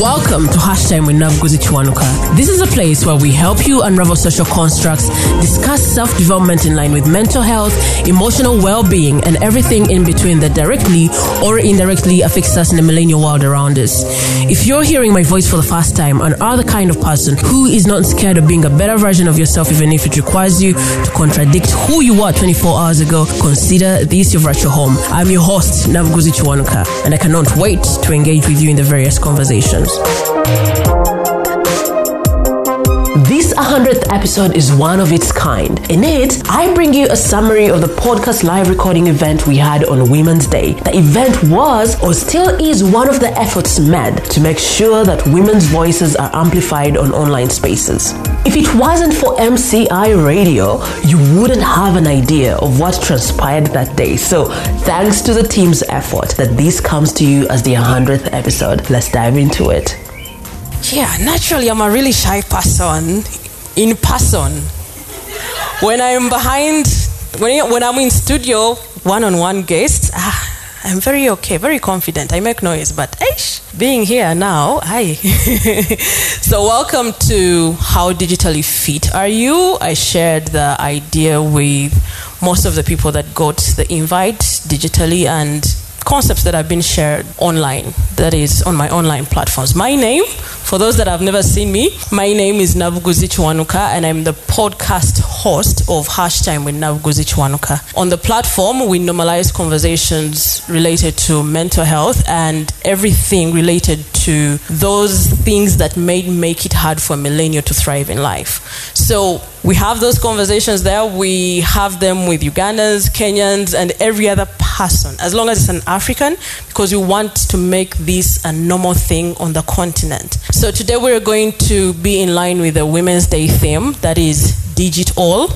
Welcome to Hash Time with Nabuguzi Kiwanuka. This is a place where we help you unravel social constructs, discuss self development in line with mental health, emotional well being, and everything in between that directly or indirectly affects us in the millennial world around us. If you're hearing my voice for the first time and are the kind of person who is not scared of being a better version of yourself, even if it requires you to contradict who you were 24 hours ago, consider this your virtual home. I'm your host, Nabuguzi Kiwanuka, and I cannot wait to engage with you in the various conversations. This 100th episode is one of its kind. In it, I bring you a summary of the podcast live recording event we had on Women's Day. The event was, or still is, one of the efforts made to make sure that women's voices are amplified on online spaces. If it wasn't for MCI Radio, you wouldn't have an idea of what transpired that day. So, thanks to the team's effort, that this comes to you as the 100th episode. Let's dive into it. Yeah, naturally, I'm a really shy person in person. When I'm behind, when, when I'm in studio, one on one guests, ah, I'm very okay, very confident. I make noise, but eish, being here now, hi. so, welcome to How Digitally Fit Are You? I shared the idea with most of the people that got the invite digitally and concepts that have been shared online, that is on my online platforms. My name, for those that have never seen me, my name is Nabuguzi Kiwanuka, and I'm the podcast host of Hashtime with Nabuguzi Kiwanuka. On the platform, we normalize conversations related to mental health and everything related to those things that may make it hard for a millennial to thrive in life. So we have those conversations there. We have them with Ugandans, Kenyans, and every other person, as long as it's an African, because we want to make this a normal thing on the continent. So today we're going to be in line with the Women's Day theme that is Digit All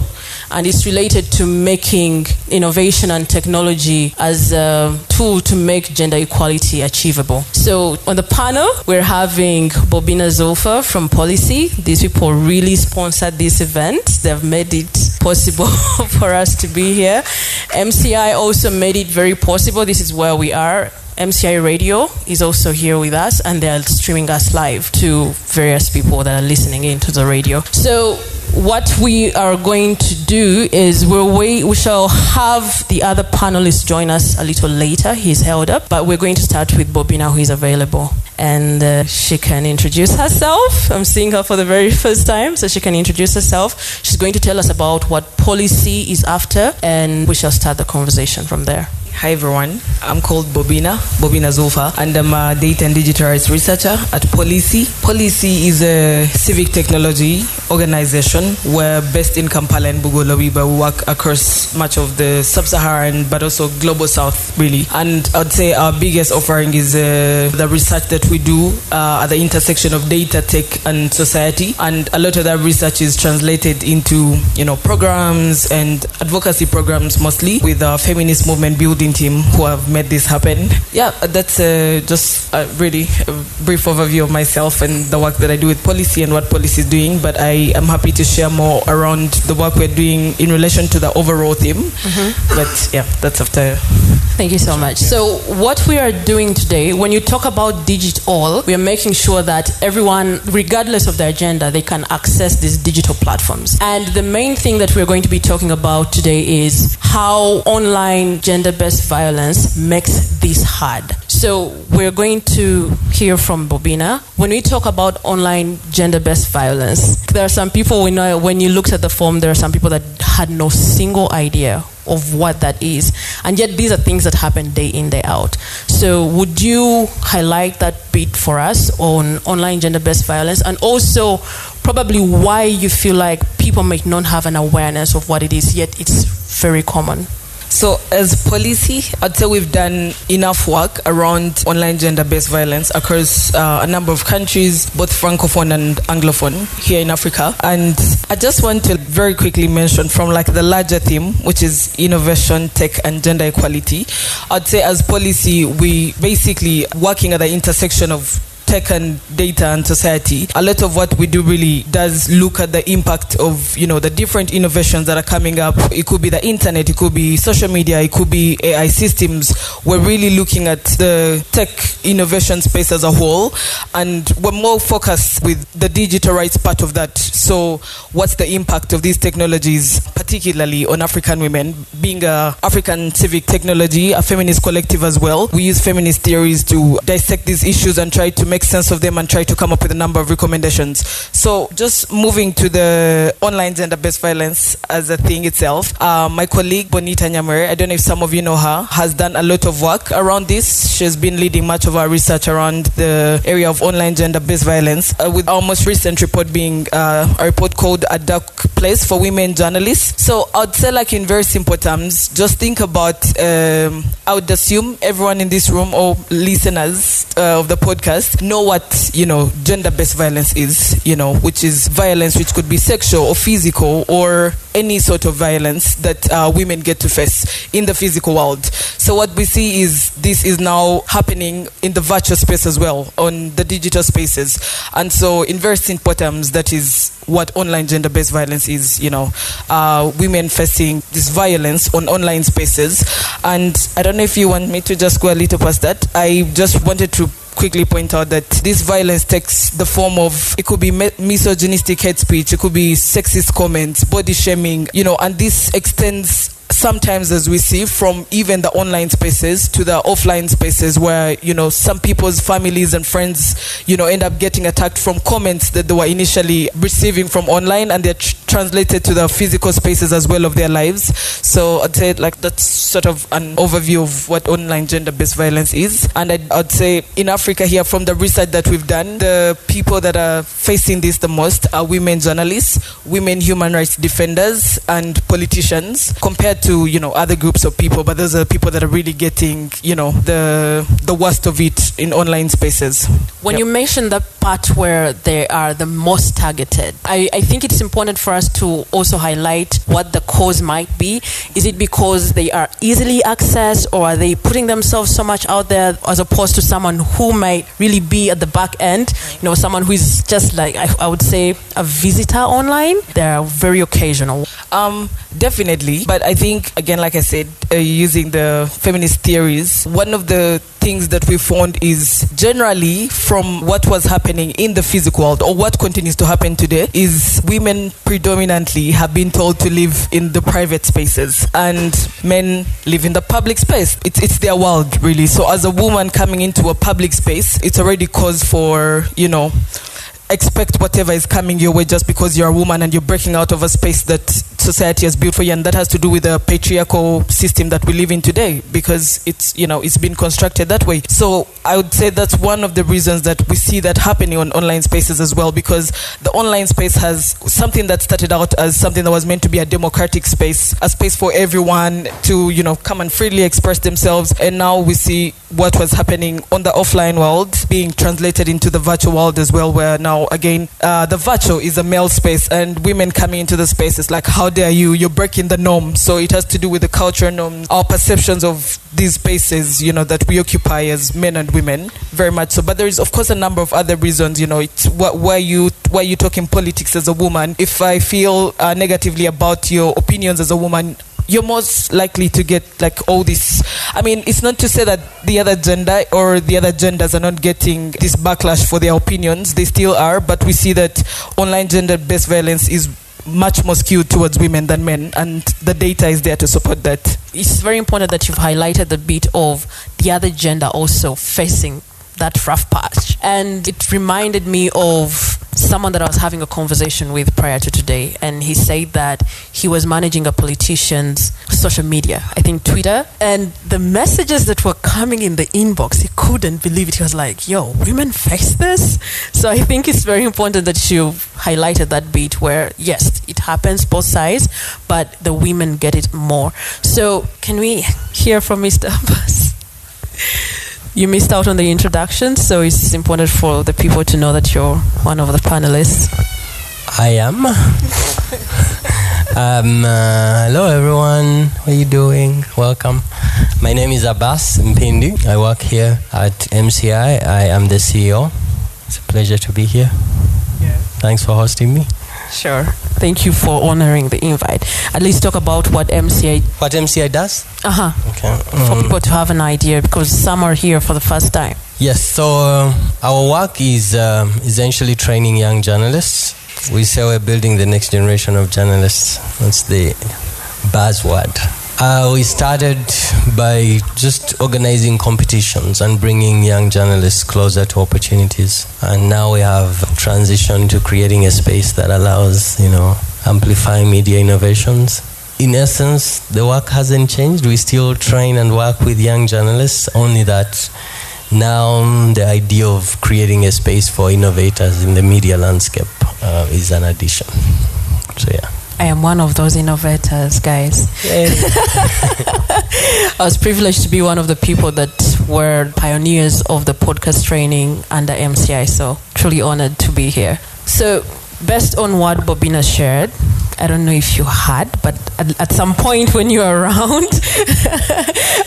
and it's related to making innovation and technology as a tool to make gender equality achievable. So, on the panel, we're having Bobina Zulfa from Pollicy. These people really sponsored this event, they've made it possible for us to be here. MCI also made it very possible. This is where we are. MCI Radio is also here with us, and they're streaming us live to various people that are listening into the radio. So, what we are going to do is we'll wait, we shall have the other panelists join us a little later. He's held up, but we're going to start with Bobina, who is available. And uh, she can introduce herself. I'm seeing her for the very first time, so she can introduce herself. She's going to tell us about what Pollicy is after, and we shall start the conversation from there. Hi everyone, I'm called Bobina, Bobina Zulfa, and I'm a data and digital rights researcher at Pollicy. Pollicy is a civic technology organization. We're based in Kampala and Bugolobi, but we work across much of the sub-Saharan, but also global south, really. And I'd say our biggest offering is uh, the research that we do uh, at the intersection of data, tech, and society. And a lot of that research is translated into, you know, programs and advocacy programs, mostly with our feminist movement building team who have made this happen. Yeah, that's uh, just a really a brief overview of myself and the work that I do with Pollicy and what Pollicy is doing. But I am happy to share more around the work we're doing in relation to the overall theme. But yeah, that's after. Thank you so much. So, what we are doing today, when you talk about digital, we are making sure that everyone, regardless of their gender, they can access these digital platforms. And the main thing that we're going to be talking about today is how online gender based violence makes this hard. So, we're going to hear from Bobina. When we talk about online gender based violence, there are some people we know, when you looked at the form, there are some people that had no single idea of what that is. And yet, these are things that happen day in, day out. So, would you highlight that bit for us on online gender based violence and also probably why you feel like people may not have an awareness of what it is, yet it's very common? So, as Pollicy, I'd say we've done enough work around online gender based violence across uh, a number of countries, both Francophone and Anglophone here in Africa. And I just want to very quickly mention from like the larger theme, which is innovation, tech, and gender equality. I'd say as Pollicy, we basically working at the intersection of tech and data and society, a lot of what we do really does look at the impact of you know the different innovations that are coming up. It could be the internet, it could be social media, it could be AI systems. We're really looking at the tech innovation space as a whole, and we're more focused with the digital rights part of that. So, what's the impact of these technologies, particularly on African women? Being a African civic technology, a feminist collective as well, we use feminist theories to dissect these issues and try to make sense of them and try to come up with a number of recommendations. So, just moving to the online gender-based violence as a thing itself, uh, my colleague Bonita Nyamere, I don't know if some of you know her, has done a lot of work around this. She's been leading much of our research around the area of online gender-based violence, uh, with our most recent report being uh, a report called "A Dark Place for Women Journalists." So, I'd say, like in very simple terms, just think about. Um, I would assume everyone in this room or listeners uh, of the podcast know what you know gender-based violence is. You know, which is violence which could be sexual or physical or any sort of violence that uh, women get to face in the physical world. So what we see is this is now happening in the virtual space as well, on the digital spaces. And so in very simple terms, that is what online gender-based violence is, you know, uh, women facing this violence on online spaces. And I don't know if you want me to just go a little past that. I just wanted to quickly point out that this violence takes the form of it could be misogynistic hate speech, it could be sexist comments, body shaming, you know, and this extends sometimes as we see from even the online spaces to the offline spaces where you know some people's families and friends you know end up getting attacked from comments that they were initially receiving from online and they're tr- translated to the physical spaces as well of their lives. So i'd say like that's sort of an overview of what online gender-based violence is. And I'd, I'd say in africa here from the research that we've done the people that are facing this the most are women journalists women human rights defenders and politicians. Compared to you know other groups of people, but those are people that are really getting you know the the worst of it in online spaces. When Yep. you mention the part where they are the most targeted, I, I think it's important for us to also highlight what the cause might be. Is it because they are easily accessed, or are they putting themselves so much out there as opposed to someone who might really be at the back end? You know, someone who is just like, I, I would say, a visitor online. They're very occasional. Um, definitely. But I think, again, like I said, uh, using the feminist theories, one of the things that we found is generally from what was happening in the physical world or what continues to happen today is women predominantly have been told to live in the private spaces and men live in the public space. It's, it's their world, really. So as a woman coming into a public space, it's already cause for, you know, expect whatever is coming your way just because you're a woman and you're breaking out of a space that society has built for you and that has to do with the patriarchal system that we live in today because it's you know it's been constructed that way. So i would say that's one of the reasons that we see that happening on online spaces as well because the online space has something that started out as something that was meant to be a democratic space a space for everyone to you know come and freely express themselves. And now we see what was happening on the offline world being translated into the virtual world as well where now again uh, the virtual is a male space and women coming into the space is like how dare you you're breaking the norm. So it has to do with the culture norms our perceptions of these spaces you know that we occupy as men and women very much so. But there is of course a number of other reasons you know. It's why you why you talking politics as a woman. If i feel uh, negatively about your opinions as a woman you're most likely to get like all this. I mean it's not to say that the other gender or the other genders are not getting this backlash for their opinions. They still are but we see that online gender based violence is much more skewed towards women than men and the data is there to support that. It's very important that you've highlighted the bit of the other gender also facing that rough patch. And it reminded me of someone that I was having a conversation with prior to today. And he said that he was managing a politician's social media, I think Twitter. And the messages that were coming in the inbox, he couldn't believe it. He was like, yo, women face this? So I think it's very important that you highlighted that bit where, yes, it happens both sides, but the women get it more. So can we hear from Mr. Abaas? You missed out on the introduction, so it's important for the people to know that you're one of the panelists. I am. um, uh, hello, everyone. How are you doing? Welcome. My name is Abaas Mpindi. I work here at MCI. I am the CEO It's a pleasure to be here. Yeah. Thanks for hosting me. Sure. Thank you for honoring the invite. At least talk about what MCI. What MCI does? Uh huh. Okay. For um, people to have an idea, because some are here for the first time. Yes, so uh, our work is um, essentially training young journalists. We say we're building the next generation of journalists. That's the buzzword. Uh, we started by just organizing competitions and bringing young journalists closer to opportunities. And now we have transitioned to creating a space that allows, you know, amplifying media innovations. In essence, the work hasn't changed. We still train and work with young journalists, only that now the idea of creating a space for innovators in the media landscape uh, is an addition. So, yeah. I am one of those innovators, guys. I was privileged to be one of the people that were pioneers of the podcast training under MCI, so truly honored to be here. So, based on what Bobina shared, I don't know if you had, but at, at some point when you were around,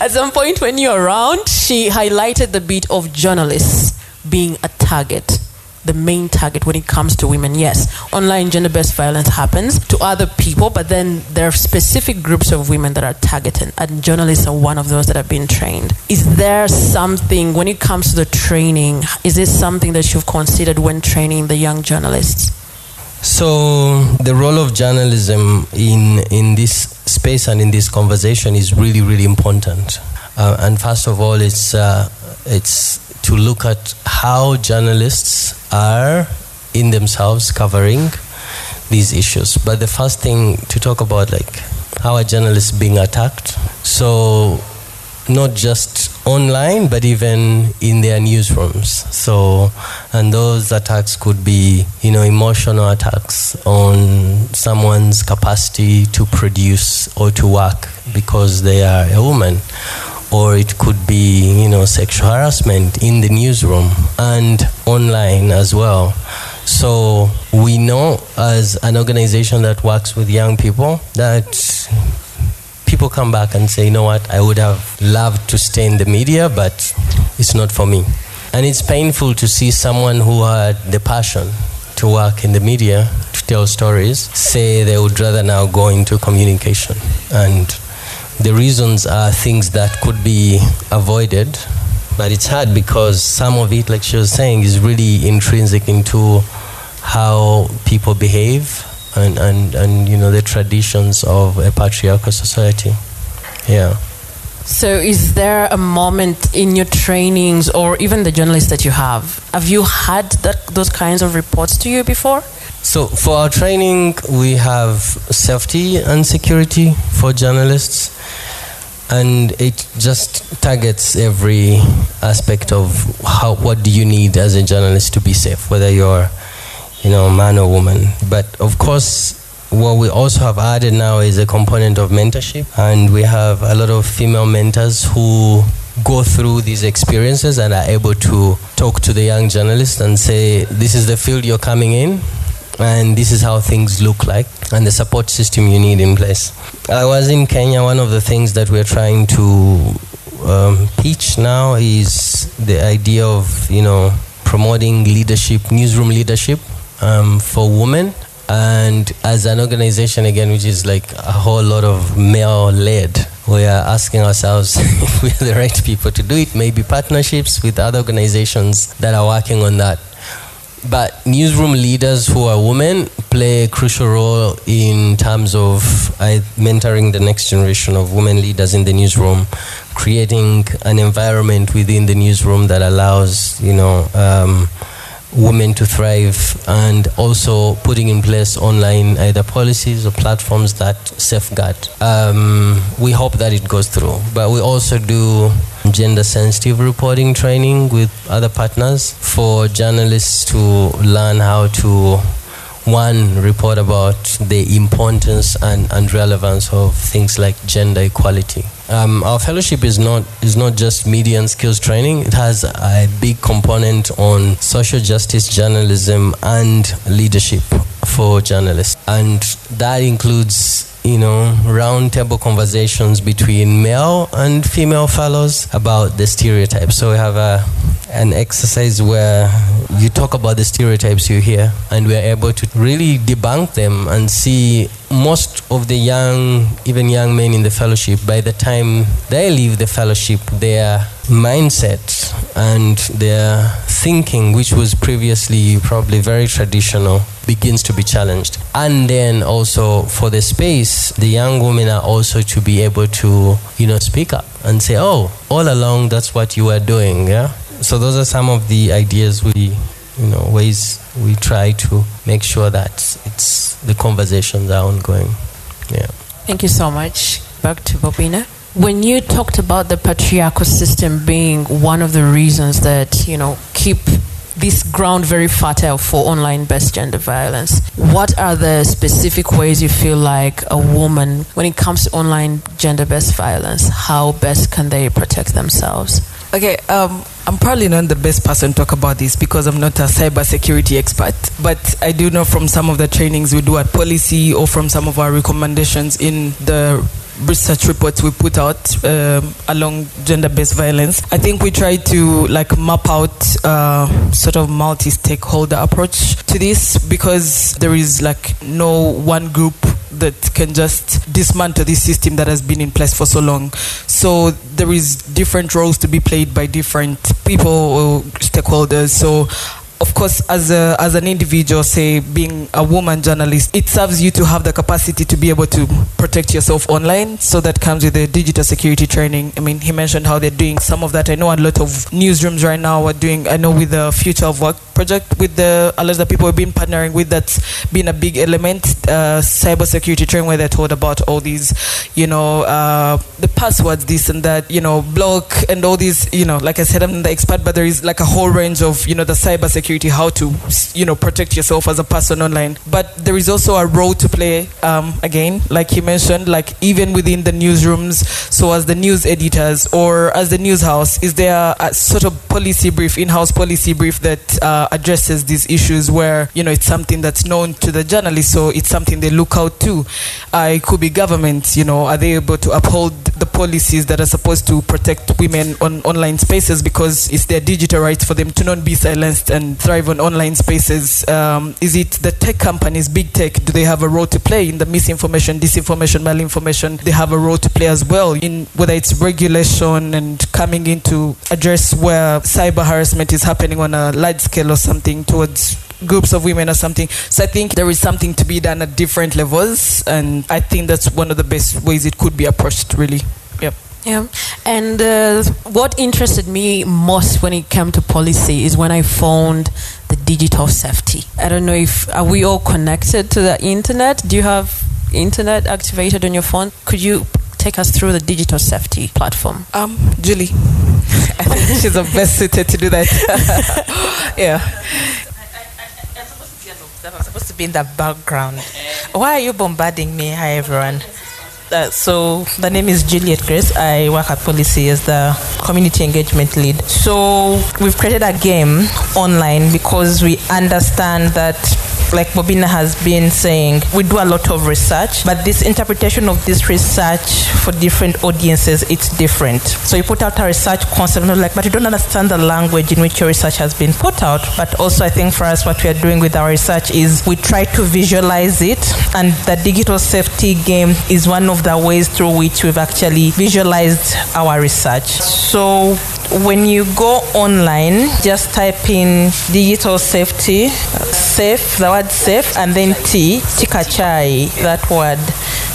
at some point when you were around, she highlighted the bit of journalists being a target the main target when it comes to women. Yes, online gender based violence happens to other people, but then there are specific groups of women that are targeted, and journalists are one of those that have been trained. Is there something, when it comes to the training, is this something that you've considered when training the young journalists? So the role of journalism in in this space and in this conversation is really really important. Uh, and first of all, it's uh, it's to look at how journalists are in themselves covering these issues. But the first thing to talk about, like, how are journalists being attacked? So, not just online, but even in their newsrooms. So, and those attacks could be, you know, emotional attacks on someone's capacity to produce or to work because they are a woman or it could be, you know, sexual harassment in the newsroom and online as well. So we know as an organization that works with young people that people come back and say, you know what, I would have loved to stay in the media, but it's not for me. And it's painful to see someone who had the passion to work in the media, to tell stories, say they would rather now go into communication. And the reasons are things that could be avoided, but it's hard because some of it, like she was saying, is really intrinsic into how people behave and, and, and you know the traditions of a patriarchal society. Yeah. So, is there a moment in your trainings or even the journalists that you have? Have you had that, those kinds of reports to you before? So, for our training, we have safety and security for journalists, and it just targets every aspect of how what do you need as a journalist to be safe, whether you're, you know, man or woman. But of course, what we also have added now is a component of mentorship, and we have a lot of female mentors who go through these experiences and are able to talk to the young journalists and say, This is the field you're coming in, and this is how things look like, and the support system you need in place. I was in Kenya, one of the things that we're trying to um, pitch now is the idea of, you know, promoting leadership, newsroom leadership um, for women. And as an organization again which is like a whole lot of male led we are asking ourselves if we are the right people to do it. Maybe partnerships with other organizations that are working on that but newsroom leaders who are women play a crucial role in terms of uh, mentoring the next generation of women leaders in the newsroom creating an environment within the newsroom that allows you know um, women to thrive and also putting in place online either policies or platforms that safeguard. Um, we hope that it goes through, but we also do gender sensitive reporting training with other partners for journalists to learn how to one report about the importance and, and relevance of things like gender equality. Um, our fellowship is not is not just media and skills training. It has a big component on social justice, journalism, and leadership for journalists, and that includes you know roundtable conversations between male and female fellows about the stereotypes. So we have a an exercise where you talk about the stereotypes you hear, and we are able to really debunk them and see most of the young, even young men in the fellowship, by the time they leave the fellowship, their mindset and their thinking, which was previously probably very traditional, begins to be challenged. And then also for the space, the young women are also to be able to, you know, speak up and say, oh, all along that's what you were doing, yeah? So those are some of the ideas we, you know, ways we try to make sure that it's the conversations are ongoing. Yeah. Thank you so much. Back to Bobina. When you talked about the patriarchal system being one of the reasons that, you know, keep this ground very fertile for online based gender violence. What are the specific ways you feel like a woman, when it comes to online gender based violence, how best can they protect themselves? Okay, um, I'm probably not the best person to talk about this because I'm not a cybersecurity expert. But I do know from some of the trainings we do at Pollicy or from some of our recommendations in the research reports we put out um, along gender-based violence. I think we try to like map out uh, sort of multi-stakeholder approach to this because there is like no one group that can just dismantle this system that has been in place for so long. So there is different roles to be played by different people or stakeholders. So of course, as a as an individual, say being a woman journalist, it serves you to have the capacity to be able to protect yourself online. So that comes with the digital security training. I mean, he mentioned how they're doing some of that. I know a lot of newsrooms right now are doing. I know with the Future of Work project, with the a lot of people we've been partnering with, that's been a big element. Uh, cyber security training where they're told about all these, you know, uh, the passwords, this and that, you know, block and all these, you know, like I said, I'm the expert, but there is like a whole range of, you know, the cyber security how to you know protect yourself as a person online. But there is also a role to play um, again like he mentioned like even within the newsrooms so as the news editors or as the news house is there a sort of policy brief in-house policy brief that uh, addresses these issues where you know it's something that's known to the journalists so it's something they look out to? Uh, it could be government you know are they able to uphold the policies that are supposed to protect women on online spaces because it's their digital rights for them to not be silenced and thrive on online spaces? Um, is it the tech companies, big tech, do they have a role to play in the misinformation, disinformation, malinformation? They have a role to play as well in whether it's regulation and coming in to address where cyber harassment is happening on a large scale or something towards groups of women or something. So I think there is something to be done at different levels, and I think that's one of the best ways it could be approached, really. Yep. Yeah, and uh, what interested me most when it came to Pollicy is when I found the digital safety. I don't know if are we all connected to the internet. Do you have internet activated on your phone? Could you take us through the digital safety platform? Um, Julie, I think she's the best suited to do that. yeah. I'm supposed to be in the background. Why are you bombarding me? Hi, everyone. Uh, so the name is Juliet Grace. I work at Pollicy as the community engagement lead. So we've created a game online because we understand that like Bobina has been saying, we do a lot of research, but this interpretation of this research for different audiences, it's different. So you put out a research concept, like, but you don't understand the language in which your research has been put out. But also, I think for us, what we are doing with our research is we try to visualize it, and the digital safety game is one of the ways through which we've actually visualized our research. So when you go online, just type in digital safety, safe, the word safe, and then T, chikachai, that word.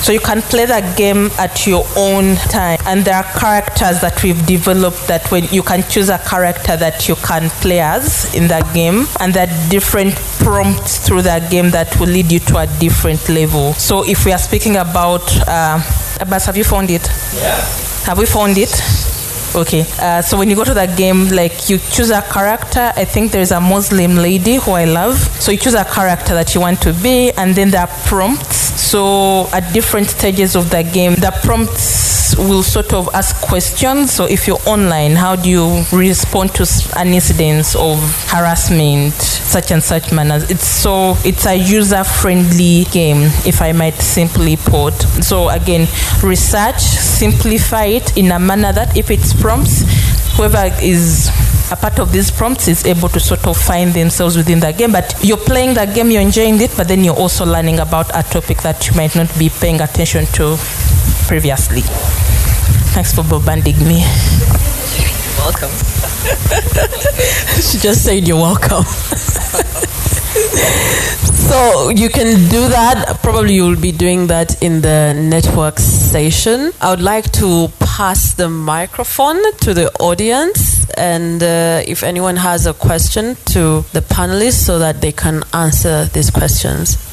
So you can play that game at your own time. And there are characters that we've developed that when you can choose a character that you can play as in that game. And there are different prompts through that game that will lead you to a different level. So if we are speaking about, uh, Abaas, have you found it? Yeah. Have we found it? Okay, uh, so when you go to that game, like you choose a character. I think there's a Muslim lady who I love. So you choose a character that you want to be, and then there are prompts. So at different stages of the game, the prompts will sort of ask questions. So if you're online, how do you respond to an incident of harassment, such and such manners? It's so it's a user-friendly game, if I might simply put. So again, research, simplify it in a manner that if it's prompts, whoever is a part of these prompts is able to sort of find themselves within that game. But you're playing that game, you're enjoying it, but then you're also learning about a topic that you might not be paying attention to previously. Thanks for bombarding me. Welcome. she just said you're welcome. so you can do that. Probably you'll be doing that in the network session. I would like to pass the microphone to the audience, and uh, if anyone has a question to the panelists, so that they can answer these questions.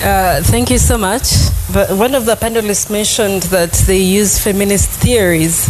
Uh, thank you so much. But one of the panelists mentioned that they use feminist theories.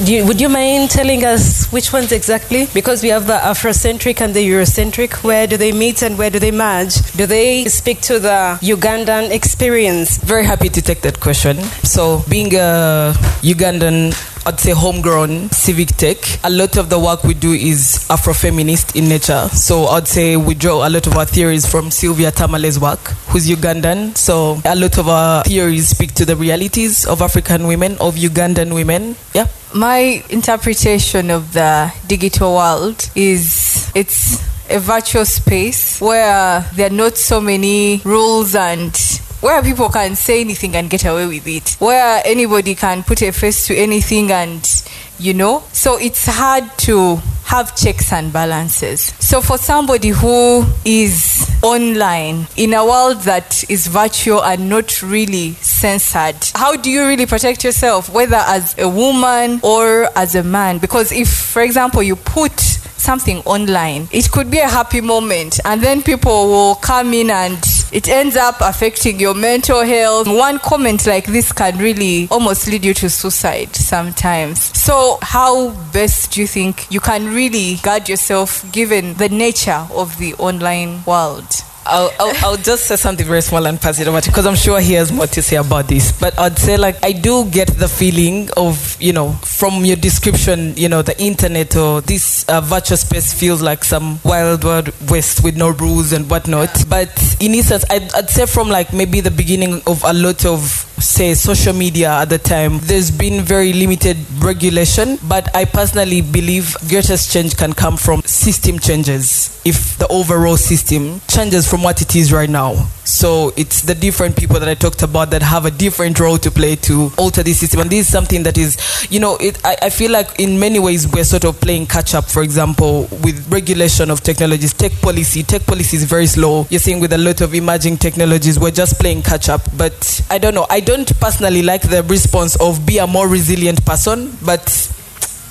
You, would you mind telling us which ones exactly? Because we have the Afrocentric and the Eurocentric. Where do they meet and where do they merge? Do they speak to the Ugandan experience? Very happy to take that question. So, being a Ugandan I'd say homegrown civic tech. A lot of the work we do is Afrofeminist in nature. So I'd say we draw a lot of our theories from Sylvia Tamale's work, who's Ugandan. So a lot of our theories speak to the realities of African women, of Ugandan women. Yeah. My interpretation of the digital world is it's a virtual space where there are not so many rules and where people can say anything and get away with it, where anybody can put a face to anything and, you know, so it's hard to have checks and balances. So for somebody who is online in a world that is virtual and not really censored, how do you really protect yourself, whether as a woman or as a man? Because if, for example, you put something online, it could be a happy moment, and then people will come in and it ends up affecting your mental health. One comment like this can really almost lead you to suicide sometimes. So, how best do you think you can really guard yourself given the nature of the online world? I'll, I'll, I'll, just say something very small and pass it over to because I'm sure he has more to say about this. But I'd say, like, I do get the feeling of, you know, from your description, you know, the internet or this uh, virtual space feels like some wild, wild west with no rules and whatnot. But in essence, I'd, I'd say from like maybe the beginning of a lot of, say, social media at the time, there's been very limited regulation. But I personally believe greatest change can come from system changes. If the overall system changes from what it is right now. So it's the different people that I talked about that have a different role to play to alter this system. And this is something that is, you know, it, I, I feel like in many ways we're sort of playing catch up, for example, with regulation of technologies, tech policy. Tech policy is very slow. You're seeing with a lot of emerging technologies, we're just playing catch up. But I don't know. I don't personally like the response of be a more resilient person, but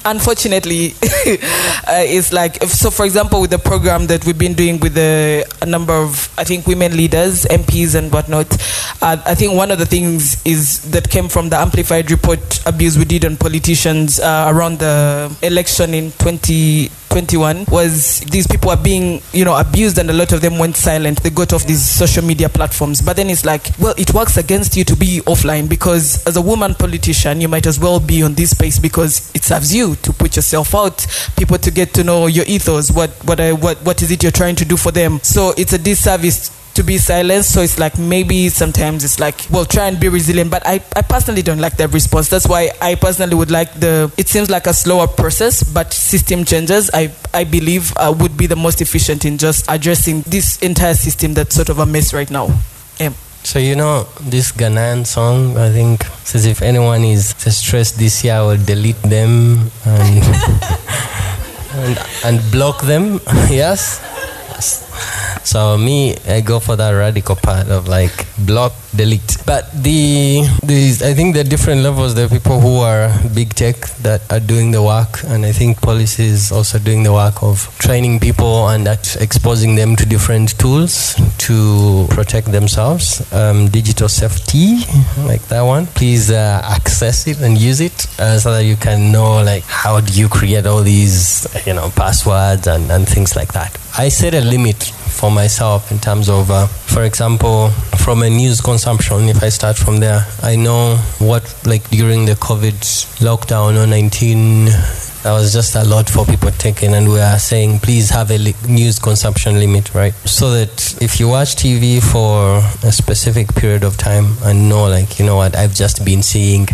unfortunately uh, it's like if, so for example with the program that we've been doing with a number of i think women leaders mps and whatnot uh, i think one of the things is that came from the amplified report abuse we did on politicians uh, around the election in 20 21 was these people are being you know abused and a lot of them went silent. They got off these social media platforms. But then it's like well it works against you to be offline because as a woman politician you might as well be on this space because it serves you to put yourself out people to get to know your ethos what what I, what what is it you're trying to do for them. So it's a disservice to be silenced. So it's like maybe sometimes it's like, well, try and be resilient. But I, I personally don't like that response. That's why I personally would like the, it seems like a slower process, but system changes, I, I believe, uh, would be the most efficient in just addressing this entire system that's sort of a mess right now. Yeah. So you know this Ghanaian song, I think says if anyone is stressed this year, I will delete them and and, and block them. yes. So me, I go for that radical part of like block, delete. But the these, I think there are different levels. There are people who are big tech that are doing the work, and I think Pollicy is also doing the work of training people and exposing them to different tools to protect themselves. Um, digital safety, like that one. Please uh, access it and use it uh, so that you can know like how do you create all these you know passwords and, and things like that. I set a limit for myself in terms of, uh, for example, from a news consumption. If I start from there, I know what, like during the COVID lockdown or 19, that was just a lot for people taking, and we are saying please have a li- news consumption limit, right? So that if you watch TV for a specific period of time and know, like, you know what, I've just been seeing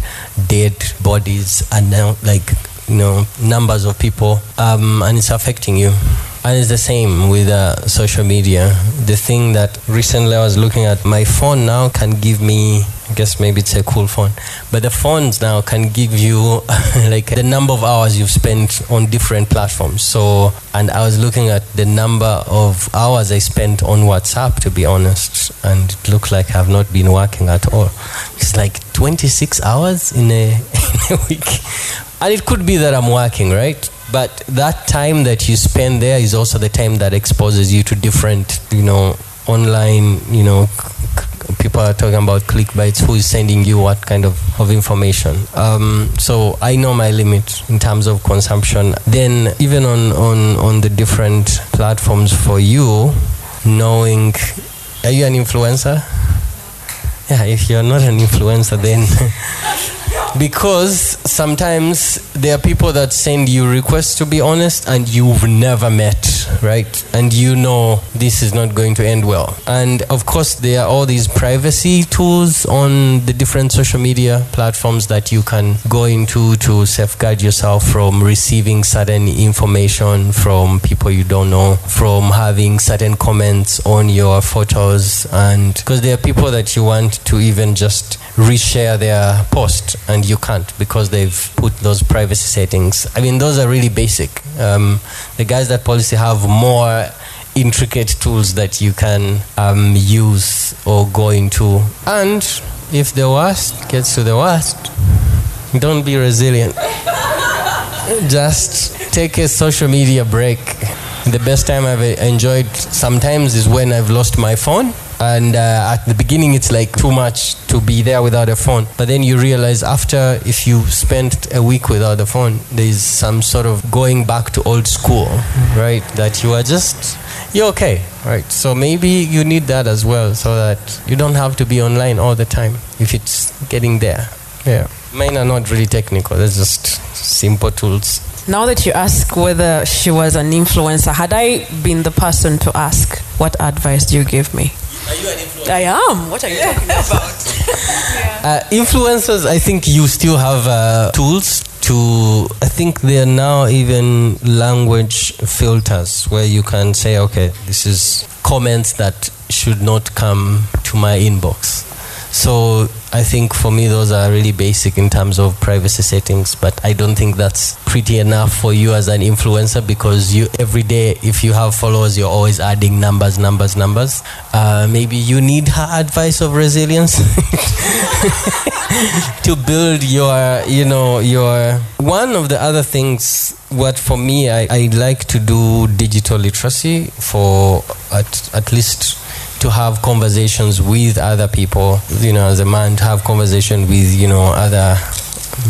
dead bodies and now, like you know numbers of people, um, and it's affecting you. And it's the same with uh, social media. The thing that recently I was looking at, my phone now can give me, I guess maybe it's a cool phone, but the phones now can give you like the number of hours you've spent on different platforms. So, and I was looking at the number of hours I spent on WhatsApp, to be honest, and it looked like I've not been working at all. It's like 26 hours in a, in a week. And it could be that I'm working, right? But that time that you spend there is also the time that exposes you to different, you know, online, you know, people are talking about clickbaits, who is sending you what kind of, of information. Um, so I know my limit in terms of consumption. Then even on, on, on the different platforms for you, knowing, are you an influencer? Yeah, if you're not an influencer, then because sometimes there are people that send you requests to be honest and you've never met right? And you know this is not going to end well. And of course there are all these privacy tools on the different social media platforms that you can go into to safeguard yourself from receiving certain information from people you don't know from having certain comments on your photos and because there are people that you want to even just reshare their post and you can't because they've put those privacy settings. I mean, those are really basic. Um, the guys that Pollicy have more intricate tools that you can um, use or go into. And if the worst gets to the worst, don't be resilient. Just take a social media break. The best time I've enjoyed sometimes is when I've lost my phone and uh, at the beginning it's like too much to be there without a phone. But then you realize after if you spent a week without a phone there's some sort of going back to old school right? That you are just you're okay right? So maybe you need that as well so that you don't have to be online all the time if it's getting there. Yeah. Mine are not really technical they're just simple tools. Now that you ask whether she was an influencer, had I been the person to ask, what advice do you give me? Are you an influencer I am. What are you talking about? Uh, influencers, I think you still have uh, tools to. I think there are now even language filters where you can say, okay, this is comments that should not come to my inbox. So I think for me those are really basic in terms of privacy settings, but I don't think that's pretty enough for you as an influencer because you every day if you have followers you're always adding numbers, numbers, numbers. Uh, maybe you need her advice of resilience to build your you know your one of the other things what for me I, I like to do digital literacy for at, at least to have conversations with other people you know as a man to have conversation with you know other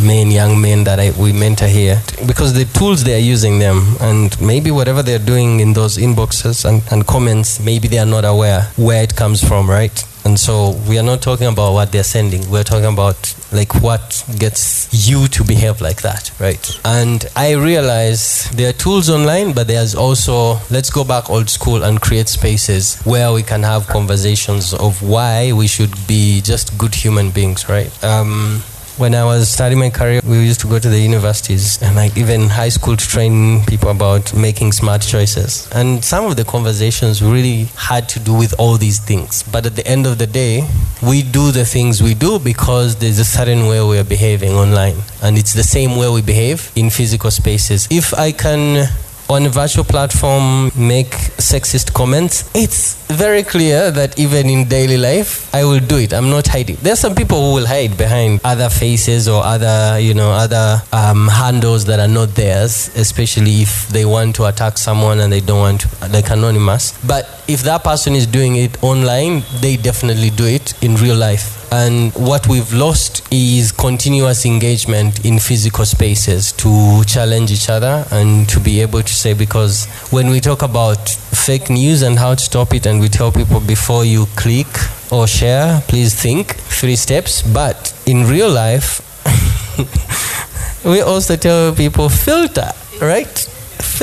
men young men that I, we mentor here. Because the tools they are using them and maybe whatever they're doing in those inboxes and, and comments maybe they are not aware where it comes from right and so we are not talking about what they're sending. We're talking about like what gets you to behave like that right? And i realize there are tools online but there's also let's go back old school and create spaces where we can have conversations of why we should be just good human beings right? Um, when I was starting my career, we used to go to the universities and like even high school to train people about making smart choices. And some of the conversations really had to do with all these things. But at the end of the day, we do the things we do because there's a certain way we are behaving online. And it's the same way we behave in physical spaces. If I can on a virtual platform make sexist comments, it's very clear that even in daily life, I will do it. I'm not hiding. There are some people who will hide behind other faces or other, you know, other um, handles that are not theirs, especially if they want to attack someone and they don't want like anonymous. But if that person is doing it online, they definitely do it in real life. And what we've lost is continuous engagement in physical spaces to challenge each other and to be able to say, because when we talk about fake news and how to stop it, and we tell people before you click or share, please think three steps. But in real life, we also tell people filter, right?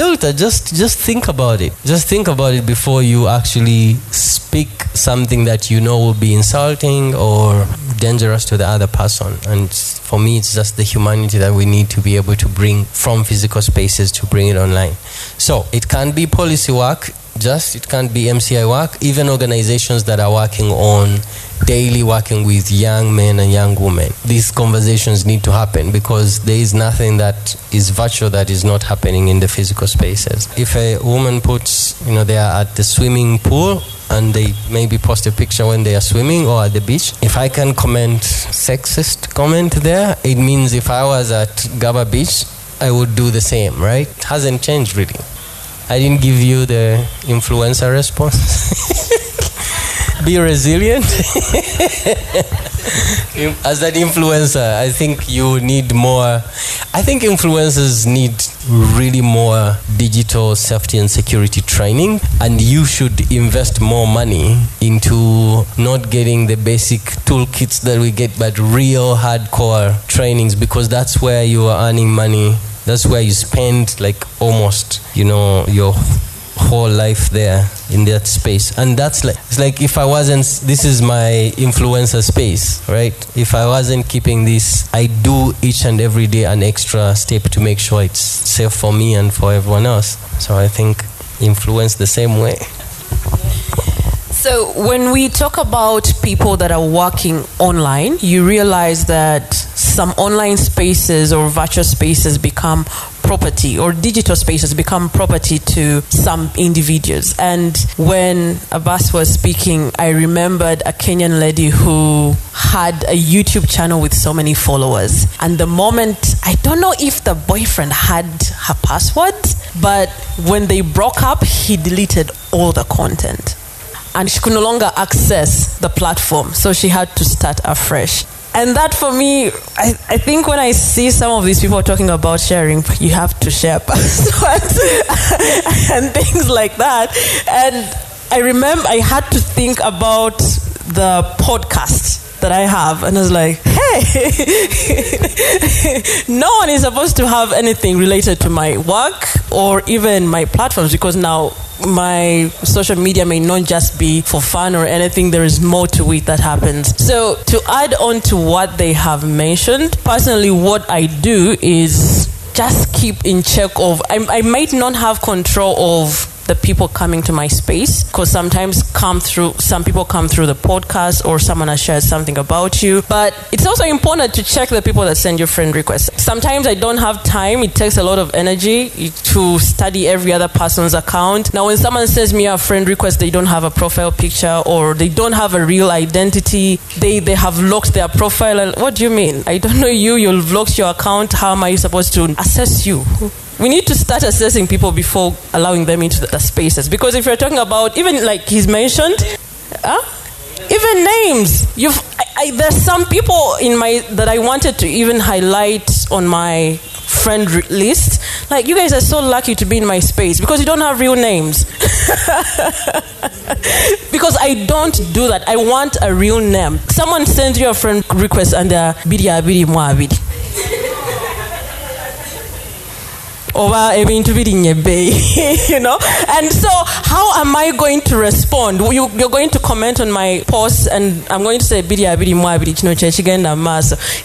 Filter just just think about it just think about it before you actually speak something that you know will be insulting or dangerous to the other person. And for me, it's just the humanity that we need to be able to bring from physical spaces to bring it online. So it can be Pollicy work, just it can't be MCI work, even organizations that are working on daily working with young men and young women. These conversations need to happen because there is nothing that is virtual that is not happening in the physical spaces. If a woman puts, you know, they are at the swimming pool and they maybe post a picture when they are swimming or at the beach. If I can comment sexist comment there, it means if I was at Gaba Beach, I would do the same, right? It hasn't changed really. I didn't give you the influencer response. Be resilient. As an influencer, I think you need more. I think influencers need really more digital safety and security training, and you should invest more money into not getting the basic toolkits that we get, but real hardcore trainings because that's where you are earning money. That's where you spend like almost, you know, your whole life there in that space. And that's like it's like if i wasn't this is my influencer space right? If i wasn't keeping this i do each and every day an extra step to make sure it's safe for me and for everyone else. So i think influence the same way So, when we talk about people that are working online, you realize that some online spaces or virtual spaces become property or digital spaces become property to some individuals. And when Abaas was speaking, I remembered a Kenyan lady who had a YouTube channel with so many followers. And the moment, I don't know if the boyfriend had her password, but when they broke up, he deleted all the content and she could no longer access the platform, so she had to start afresh. And that for me, I, I think when I see some of these people talking about sharing, you have to share passwords and things like that. And I remember I had to think about the podcast that I have, and I was like, hey, no one is supposed to have anything related to my work or even my platforms because now my social media may not just be for fun or anything, there is more to it that happens. So, to add on to what they have mentioned, personally, what I do is just keep in check of, I, I might not have control of the people coming to my space. Because sometimes come through some people come through the podcast or someone has shared something about you. But it's also important to check the people that send you friend requests. Sometimes i don't have time. It takes a lot of energy to study every other person's account. Now when someone sends me a friend request they don't have a profile picture or they don't have a real identity. They they have locked their profile. And what do you mean? I don't know you. You've locked your account. How am i supposed to assess you we need to start assessing people before allowing them into the spaces. Because if you're talking about even like he's mentioned huh? even names. You've I, I, there's some people in my that i wanted to even highlight on my friend list. Like you guys are so lucky to be in my space because you don't have real names. Because i don't do that. I want a real name. Someone sends you a friend request and they're bidi abidi oba ebintu ebbeeyi you know and so how am i going to respond you, you're going to comment on my post and i'm going to say mu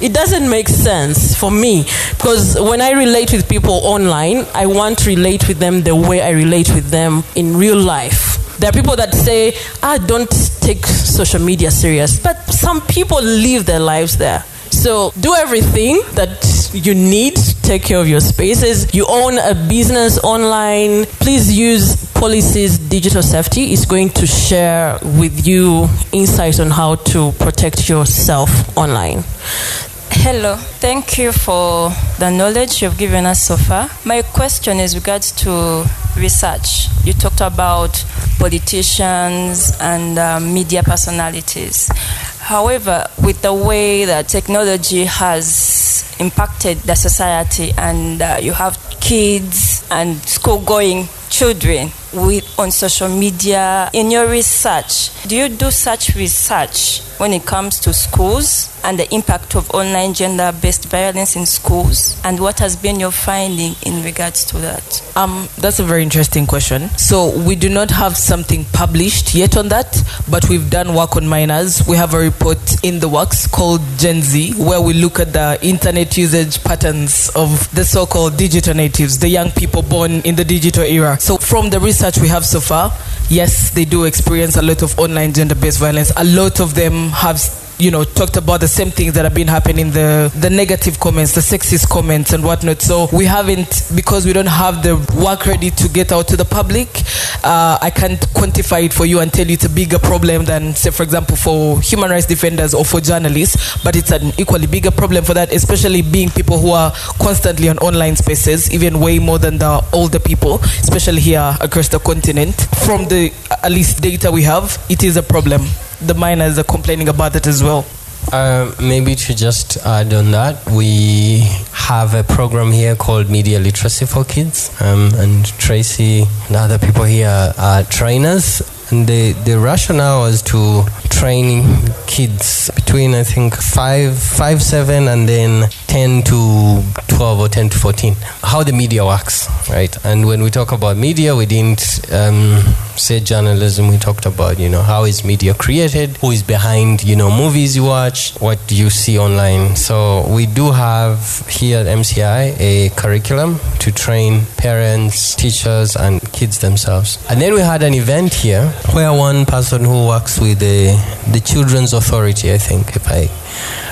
it doesn't make sense for me because when i relate with people online i want to relate with them the way i relate with them in real life there are people that say, ah, don't take social media serious. But some people live their lives there. So do everything that you need to take care of your spaces. You own a business online. Please use Pollicy's Digital Safety. It's going to share with you insights on how to protect yourself online. Hello, thank you for the knowledge you've given us so far. My question is regards to research. You talked about politicians and uh, media personalities. However, with the way that technology has impacted the society, and uh, you have kids and school going children with on social media in your research do you do such research when it comes to schools and the impact of online gender based violence in schools and what has been your finding in regards to that Um, that's a very interesting question. So we do not have something published yet on that, but we've done work on minors. We have a report in the works called Gen Z, where we look at the internet usage patterns of the so-called digital natives, the young people born in the digital era. So from the research we have so far, yes, they do experience a lot of online gender-based violence. A lot of them have you know talked about the same things that have been happening the the negative comments the sexist comments and whatnot. So we haven't because we don't have the work ready to get out to the public uh, i can't quantify it for you and tell you it's a bigger problem than say for example for human rights defenders or for journalists but it's an equally bigger problem for that especially being people who are constantly on online spaces even way more than the older people especially here across the continent. From the at least data we have it is a problem the minors are complaining about it as well. Uh, maybe to just add on that, we have a program here called Media Literacy for Kids, um, and Tracy and other people here are trainers. And the, the rationale was to train kids between I think five, five, seven, and then ten to twelve or ten to fourteen. How the media works, right? And when we talk about media, we didn't um, say journalism. We talked about you know how is media created, who is behind you know movies you watch, what do you see online. So we do have here at MCI a curriculum to train parents, teachers, and kids themselves. And then we had an event here where one person who works with the the Children's Authority, I think, if I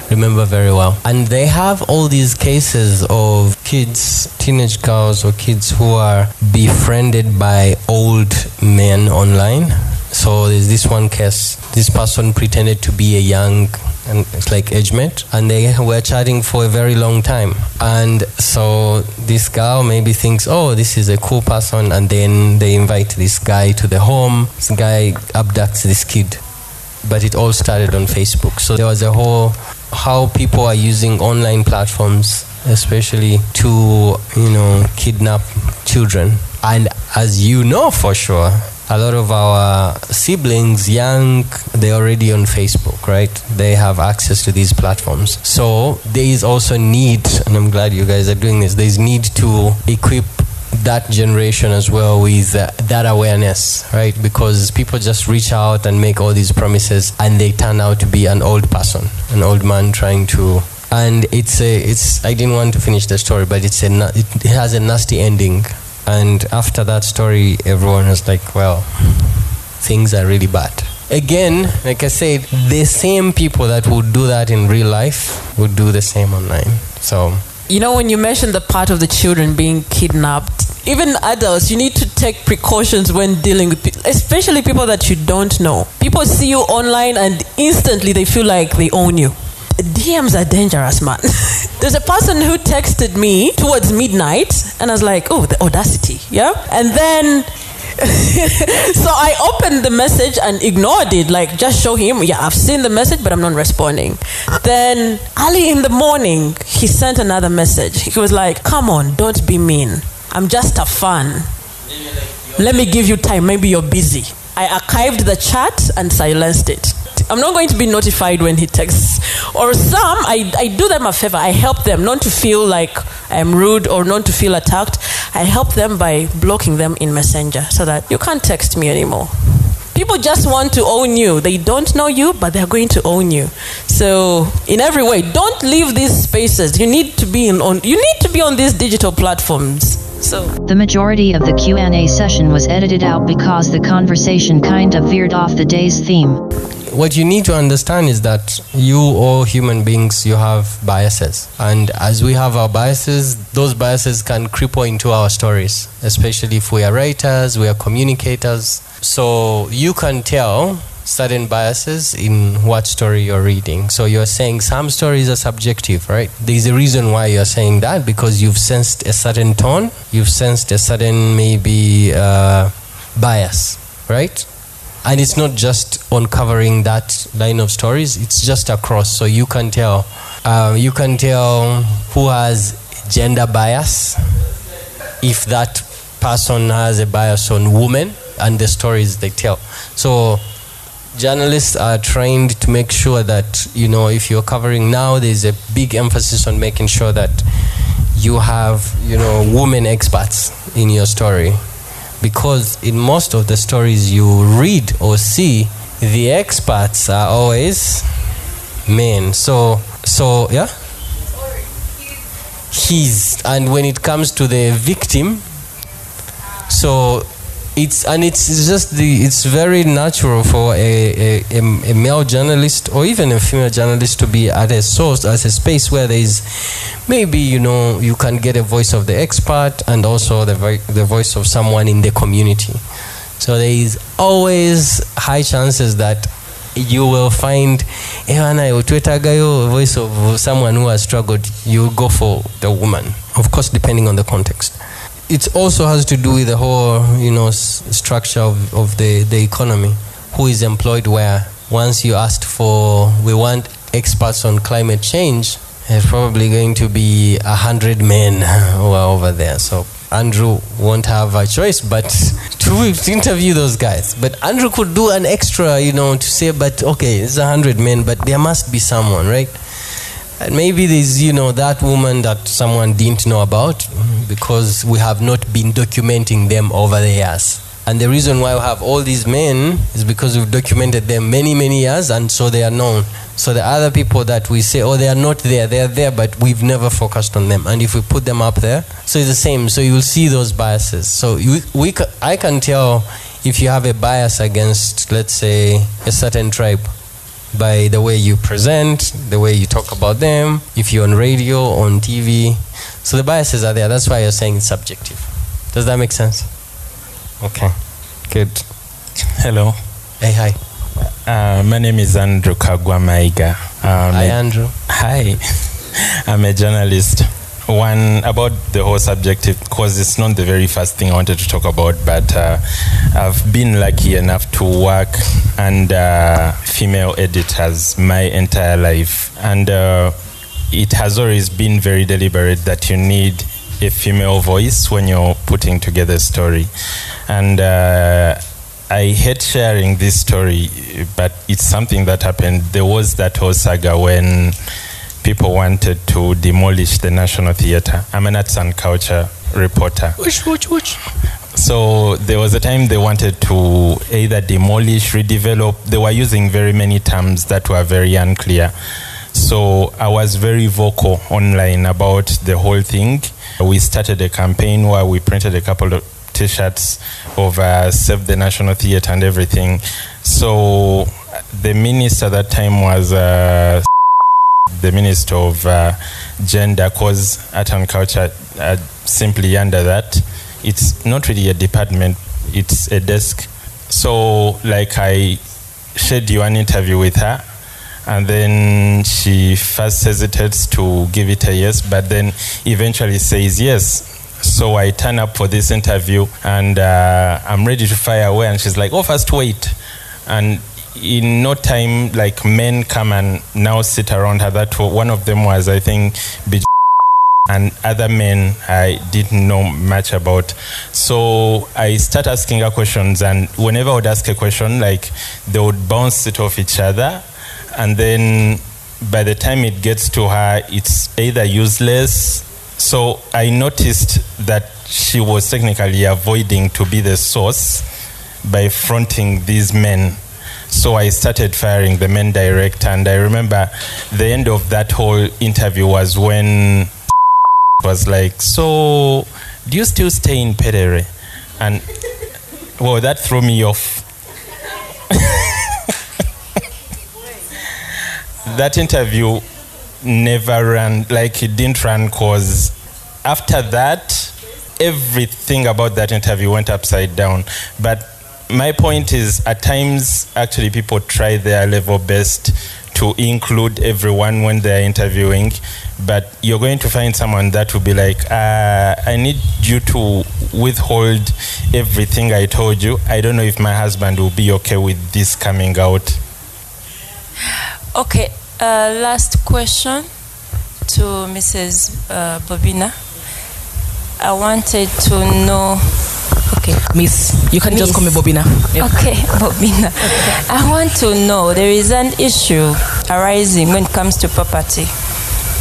remember very well. And they have all these cases of kids, teenage girls, or kids who are befriended by old men online. So there's this one case. This person pretended to be a young and it's like age mate and they were chatting for a very long time and so this girl maybe thinks oh this is a cool person and then they invite this guy to the home this guy abducts this kid but it all started on Facebook. So there was a whole how people are using online platforms, especially to you know kidnap children. And as you know for sure, a lot of our siblings, young, they're already on Facebook, right? They have access to these platforms. So there is also need, and I'm glad you guys are doing this. There's need to equip that generation as well with uh, that awareness, right? Because people just reach out and make all these promises, and they turn out to be an old person, an old man trying to. And it's a, it's. I didn't want to finish the story, but it's a, it has a nasty ending. And after that story, everyone was like, "Well, things are really bad." Again, like I said, the same people that would do that in real life would do the same online. So You know, when you mentioned the part of the children being kidnapped, even adults, you need to take precautions when dealing with people, especially people that you don't know. People see you online and instantly they feel like they own you. DMs are dangerous, man. There's a person who texted me towards midnight, and I was like, oh, the audacity, yeah? And then so I opened the message and ignored it, like just show him, yeah, I've seen the message, but I'm not responding. Then early in the morning, he sent another message. He was like, come on, don't be mean. I'm just a fan. Let me give you time. Maybe you're busy. I archived the chat and silenced it. I'm not going to be notified when he texts. Or some, I, I do them a favor. I help them not to feel like I'm rude or not to feel attacked. I help them by blocking them in Messenger so that you can't text me anymore. People just want to own you. They don't know you, but they're going to own you. So, in every way, don't leave these spaces. You need to be in, on. You need to be on these digital platforms. So, The majority of the Q&A session was edited out because the conversation kind of veered off the day's theme. What you need to understand is that you all human beings you have biases. And as we have our biases those biases can cripple into our stories especially if we are writers we are communicators. So you can tell certain biases in what story you're reading. So you're saying some stories are subjective right? There's a reason why you're saying that because you've sensed a certain tone you've sensed a certain maybe uh, bias right and it's not just on covering that line of stories it's just across so you can tell uh, you can tell who has gender bias if that person has a bias on women and the stories they tell. So journalists are trained to make sure that you know if you're covering now there's a big emphasis on making sure that you have you know women experts in your story because in most of the stories you read or see the experts are always men. So so yeah? He's and when it comes to the victim so it's and it's just the it's very natural for a, a, a, male journalist or even a female journalist to be at a source as a space where there is maybe you know you can get a voice of the expert and also the the voice of someone in the community. So there is always high chances that you will find eh, "Ewana, twetagayo a oh, voice of someone who has struggled you go for the woman. Of course depending on the context it also has to do with the whole you know structure of, of the, the economy. Who is employed where? Once you asked for we want experts on climate change there's probably going to be a hundred men who are over there. So andrew won't have a choice but to interview those guys. But andrew could do an extra you know to say but okay it's a hundred men but there must be someone right and maybe there's, you know, that woman that someone didn't know about because we have not been documenting them over the years. And the reason why we have all these men is because we've documented them many, many years and so they are known. So the other people that we say, oh, they are not there, they are there, but we've never focused on them. And if we put them up there, so it's the same. So you will see those biases. So you, we, I can tell if you have a bias against, let's say, a certain tribe by the way you present, the way you talk about them, if you're on radio, on TV. So the biases are there. That's why you're saying it's subjective. Does that make sense? Okay, good. Hello. Hey, hi. Uh, my name is Andrew Kagwa Maiga. Um, Hi, Andrew. Hi. I'm a journalist. One about the whole subjective, because it's not the very first thing I wanted to talk about, but uh, I've been lucky enough to work under female editors my entire life, and uh, it has always been very deliberate that you need a female voice when you're putting together a story, and. Uh, I hate sharing this story, but it's something that happened. There was that whole saga when people wanted to demolish the National Theatre. I'm an arts and culture reporter. Which, which, which? So there was a time they wanted to either demolish, redevelop. They were using very many terms that were very unclear. So I was very vocal online about the whole thing. We started a campaign where we printed a couple of t-shirts of uh, Save the National Theatre and everything. So the minister at that time was uh, the Minister of uh, Gender, cause Art and Culture uh, simply under that. It's not really a department, it's a desk. So, like, I schedule an interview with her, and then she first hesitates to give it a yes, but then eventually says yes. So I turn up for this interview, and uh, I'm ready to fire away, and she's like, "Oh, first wait," and in no time, like men come and now sit around her. That one of them was, I think, and other men I didn't know much about. So I start asking her questions, and whenever I would ask a question, like they would bounce it off each other, and then by the time it gets to her, it's either useless. So I noticed that she was technically avoiding to be the source by fronting these men. So I started firing the men direct, and I remember the end of that whole interview was when was like, "So, do you still stay in Perere?" And well, that threw me off. that interview never ran like it didn't run cause after that everything about that interview went upside down but my point is at times actually people try their level best to include everyone when they're interviewing but you're going to find someone that will be like uh, i need you to withhold everything i told you i don't know if my husband will be okay with this coming out Okay, uh, last question to Mrs. Uh, Bobina. I wanted to know Okay. Miss, you can just call me Bobina. Yeah. Okay, Bobina. I want to know there is an issue arising when it comes to property,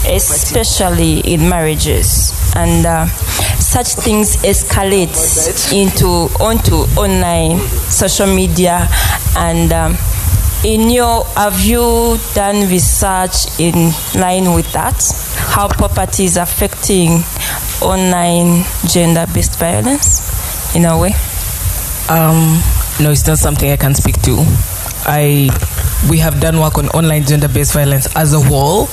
especially in marriages, and uh, such things escalate into onto online social media. And um, in your, have you done research in line with that? How property is affecting online gender-based violence, in a way. Um, no, it's not something I can speak to. I we have done work on online gender-based violence as a whole.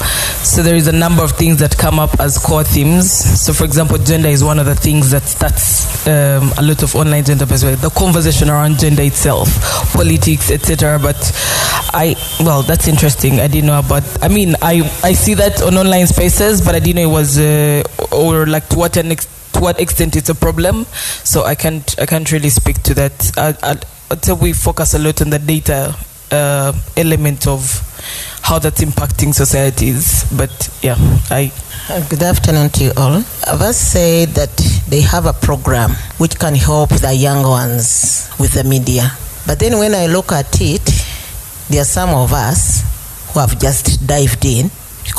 So there is a number of things that come up as core themes. So, for example, gender is one of the things that starts um, a lot of online gender-based violence. The conversation around gender itself, politics, etc. But I, well, that's interesting. I didn't know about. I mean, I I see that on online spaces, but I didn't know it was uh, or like to what an ex- to what extent it's a problem. So I can't I can't really speak to that I, I, until we focus a lot on the data uh, element of how that's impacting societies. But yeah, I Uh, Good afternoon to you all. I've said that they have a program which can help the young ones with the media. But then when I look at it, there are some of us who have just dived in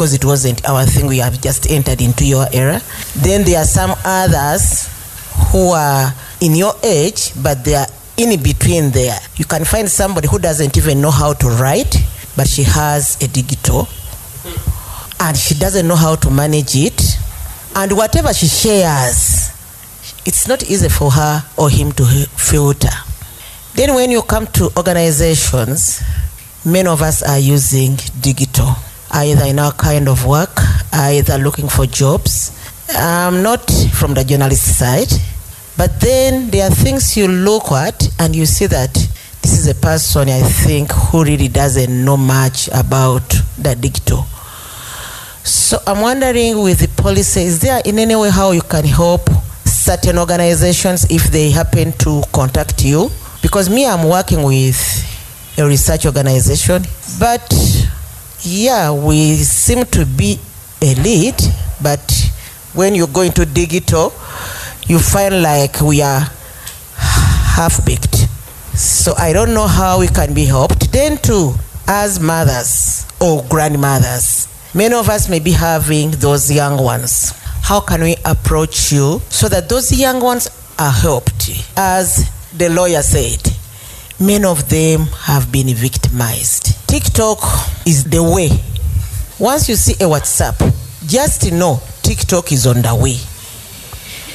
because it wasn't our thing. We have just entered into your era. Then there are some others who are in your age, but they are in between there. You can find somebody who doesn't even know how to write, but she has a digital and she doesn't know how to manage it. And whatever she shares, it's not easy for her or him to filter. Then, when you come to organizations, many of us are using digital, either in our kind of work, either looking for jobs. I'm not from the journalist side, but then there are things you look at and you see that this is a person I think who really doesn't know much about the digital. So I'm wondering with the Pollicy, is there in any way how you can help certain organizations if they happen to contact you? Because me, I'm working with a research organization, but yeah, we seem to be elite, but when you go into digital, you find like we are half baked. So I don't know how we can be helped. Then too, as mothers or grandmothers, many of us may be having those young ones. How can we approach you so that those young ones are helped? As the lawyer said, many of them have been victimized. TikTok is the way. Once you see a WhatsApp, just know TikTok is on the way.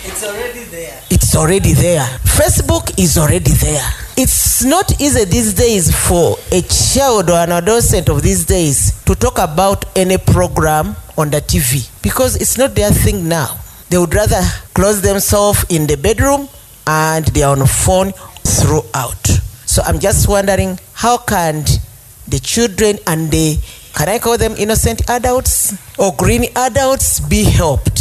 It's already there. It's already there. Facebook is already there. It's not easy these days for a child or an adolescent of these days to talk about any program on the TV because it's not their thing now. They would rather close themselves in the bedroom and they are on the phone throughout. So I'm just wondering how can the children and the can I call them innocent adults or green adults be helped?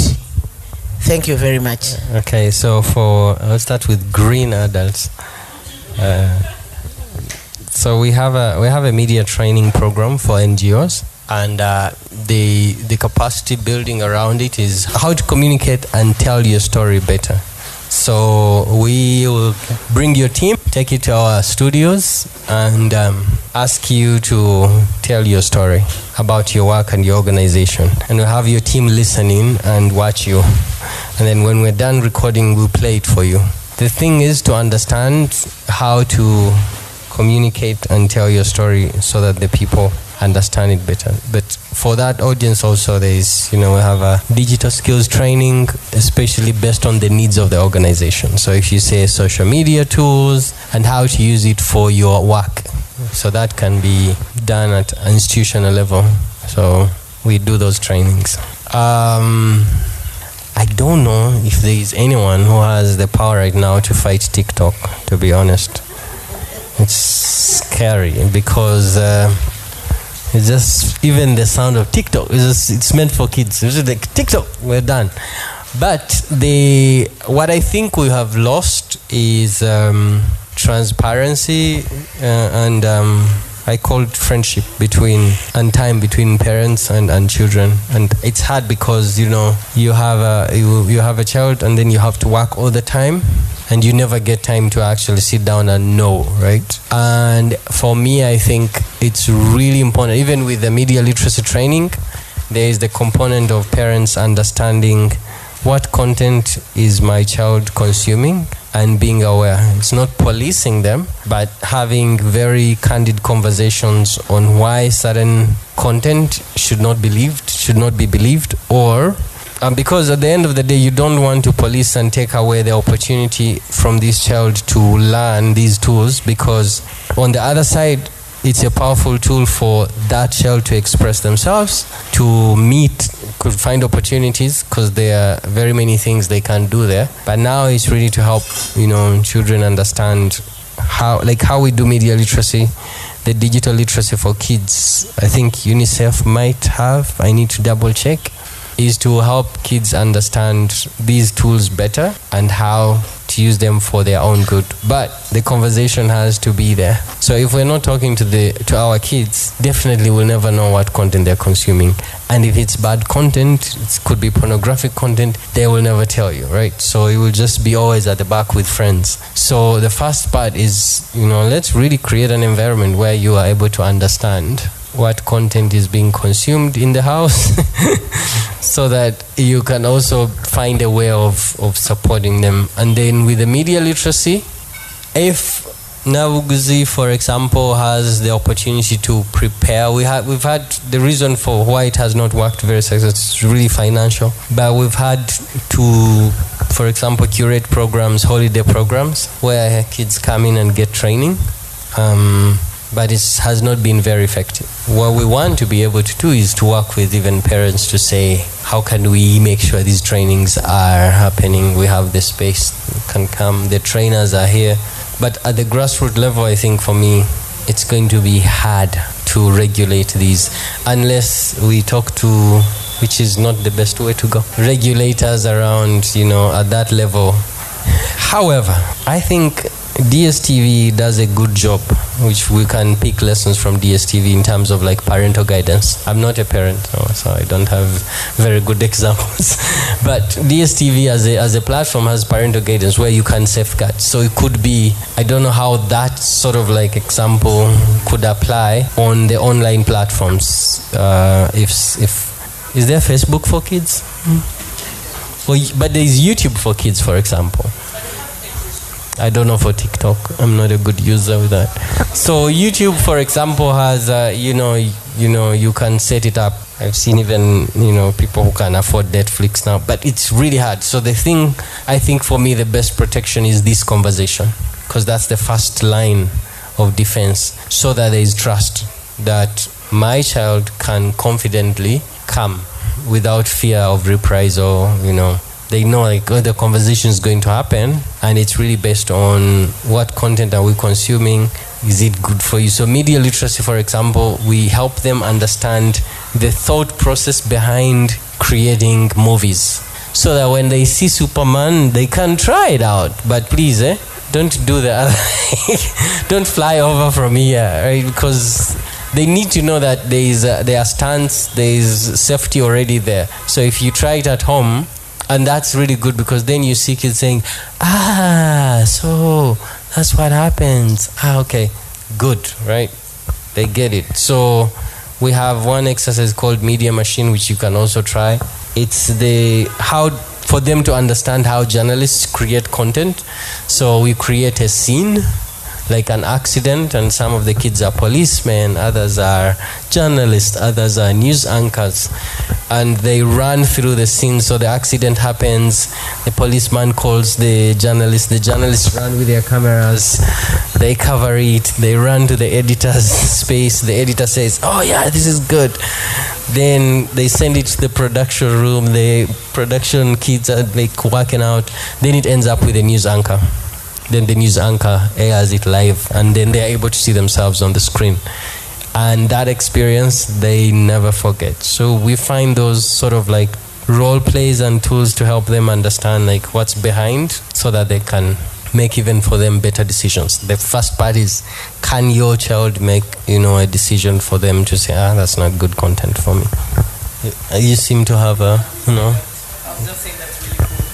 Thank you very much. Okay, so for I'll start with green adults. Uh, so we have a we have a media training program for NGOs, and uh, the the capacity building around it is how to communicate and tell your story better. So we will bring your team, take it to our studios, and um, ask you to tell your story about your work and your organization. And we'll have your team listening and watch you. And then when we're done recording, we'll play it for you. The thing is to understand how to communicate and tell your story so that the people understand it better. But for that audience also there is, you know, we have a digital skills training, especially based on the needs of the organization. So if you say social media tools and how to use it for your work. So that can be done at institutional level. So we do those trainings. Um, I don't know if there is anyone who has the power right now to fight TikTok, to be honest. It's scary because uh, it's just even the sound of TikTok is just it's meant for kids. It's just like TikTok, we're done. But the what I think we have lost is um, transparency uh, and um, I call it friendship between and time between parents and, and children. And it's hard because you know you have a you, you have a child and then you have to work all the time and you never get time to actually sit down and know, right? And for me, I think it's really important, even with the media literacy training, there is the component of parents understanding what content is my child consuming and being aware. It's not policing them, but having very candid conversations on why certain content should not believed, should not be believed, or um, because at the end of the day, you don't want to police and take away the opportunity from this child to learn these tools because on the other side, it's a powerful tool for that child to express themselves, to meet, could find opportunities because there are very many things they can do there. But now it's really to help, you know, children understand how, like how we do media literacy, the digital literacy for kids. I think UNICEF might have. I need to double check is to help kids understand these tools better and how to use them for their own good. But the conversation has to be there. So if we're not talking to the to our kids definitely we'll never know what content they're consuming. And if it's bad content it could be pornographic content they will never tell you right? So it will just be always at the back with friends. So the first part is you know let's really create an environment where you are able to understand what content is being consumed in the house so that you can also find a way of, of supporting them. And then with the media literacy, if Nabuguzi, for example, has the opportunity to prepare. We have we've had the reason for why it has not worked very successfully. It's really financial, but we've had to, for example, curate programs, holiday programs, where kids come in and get training. Um, but it has not been very effective. What we want to be able to do is to work with even parents to say, how can we make sure these trainings are happening? We have the space, can come, the trainers are here. But at the grassroots level, I think for me, it's going to be hard to regulate these unless we talk to, which is not the best way to go, regulators around, you know, at that level. However, I think DSTV does a good job, which we can pick lessons from DSTV in terms of like parental guidance. I'm not a parent, so I don't have very good examples. but DSTV as a, as a platform has parental guidance where you can safeguard. So it could be, I don't know how that sort of like example could apply on the online platforms. Uh, if, if, is there Facebook for kids? Well, but there is YouTube for kids, for example. I don't know for TikTok. I'm not a good user with that. So YouTube, for example, has uh, you know you know you can set it up. I've seen even you know people who can afford Netflix now, but it's really hard. So the thing I think for me the best protection is this conversation because that's the first line of defense, so that there is trust that my child can confidently come without fear of reprisal. You know. They know like oh, the conversation is going to happen and it's really based on what content are we consuming is it good for you? So media literacy for example we help them understand the thought process behind creating movies. So that when they see superman they can try it out. But please eh don't do the other don't fly over from here right? Because they need to know that there is there are stunts there is safety already there. So if you try it at home and that's really good because then you see kids saying ah so that's what happens. Ah okay. Good right? They get it. So we have one exercise called media machine which you can also try. It's the how for them to understand how journalists create content. So we create a scene like an accident and some of the kids are policemen others are journalists others are news anchors and they run through the scene. So the accident happens the policeman calls the journalist the journalists run with their cameras they cover it they run to the editor's space the editor says oh yeah this is good. Then they send it to the production room the production kids are like working out then it ends up with a news anchor then the news anchor airs it live and then they're able to see themselves on the screen and that experience they never forget so we find those sort of like role plays and tools to help them understand like what's behind so that they can make even for them better decisions. The first part is can your child make you know a decision for them to say ah that's not good content for me. Uh, You seem to have a you know.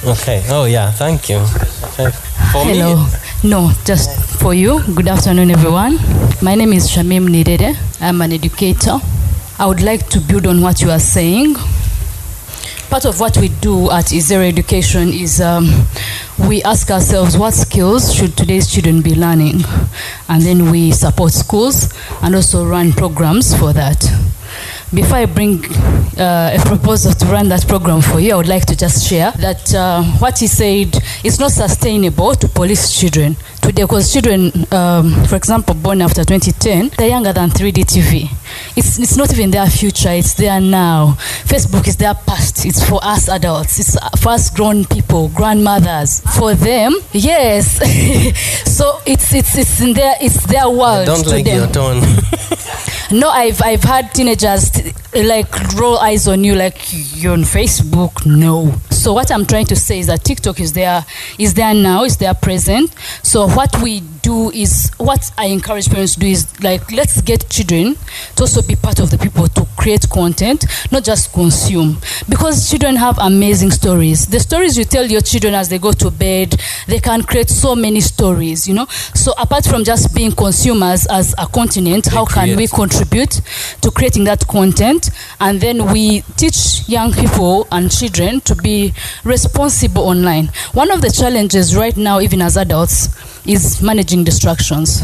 Okay. Oh yeah. Thank you. Okay. For me, Hello. No, just for you. Good afternoon, everyone. My name is Shamim Nidede. I'm an educator. I would like to build on what you are saying. Part of what we do at Izero Education is um, we ask ourselves what skills should today's children be learning, and then we support schools and also run programs for that. Before I bring uh, a proposal to run that program for you, I would like to just share that uh, what he said is not sustainable to police children today because children, um, for example, born after 2010, they're younger than 3D TV. It's, it's not even their future, it's there now. Facebook is their past, it's for us adults, it's for us grown people, grandmothers. For them, yes. so it's, it's, it's, in their, it's their world I don't like them. your tone. No, I've I've had teenagers like roll eyes on you like you're on Facebook. No. So what I'm trying to say is that TikTok is there is there now, is there present. So what we do is what I encourage parents to do is like let's get children to also be part of the people to create content, not just consume. Because children have amazing stories. The stories you tell your children as they go to bed, they can create so many stories, you know. So apart from just being consumers as a continent, how can we contribute to creating that content? And then we teach young people and children to be responsible online. One of the challenges right now, even as adults, is managing distractions.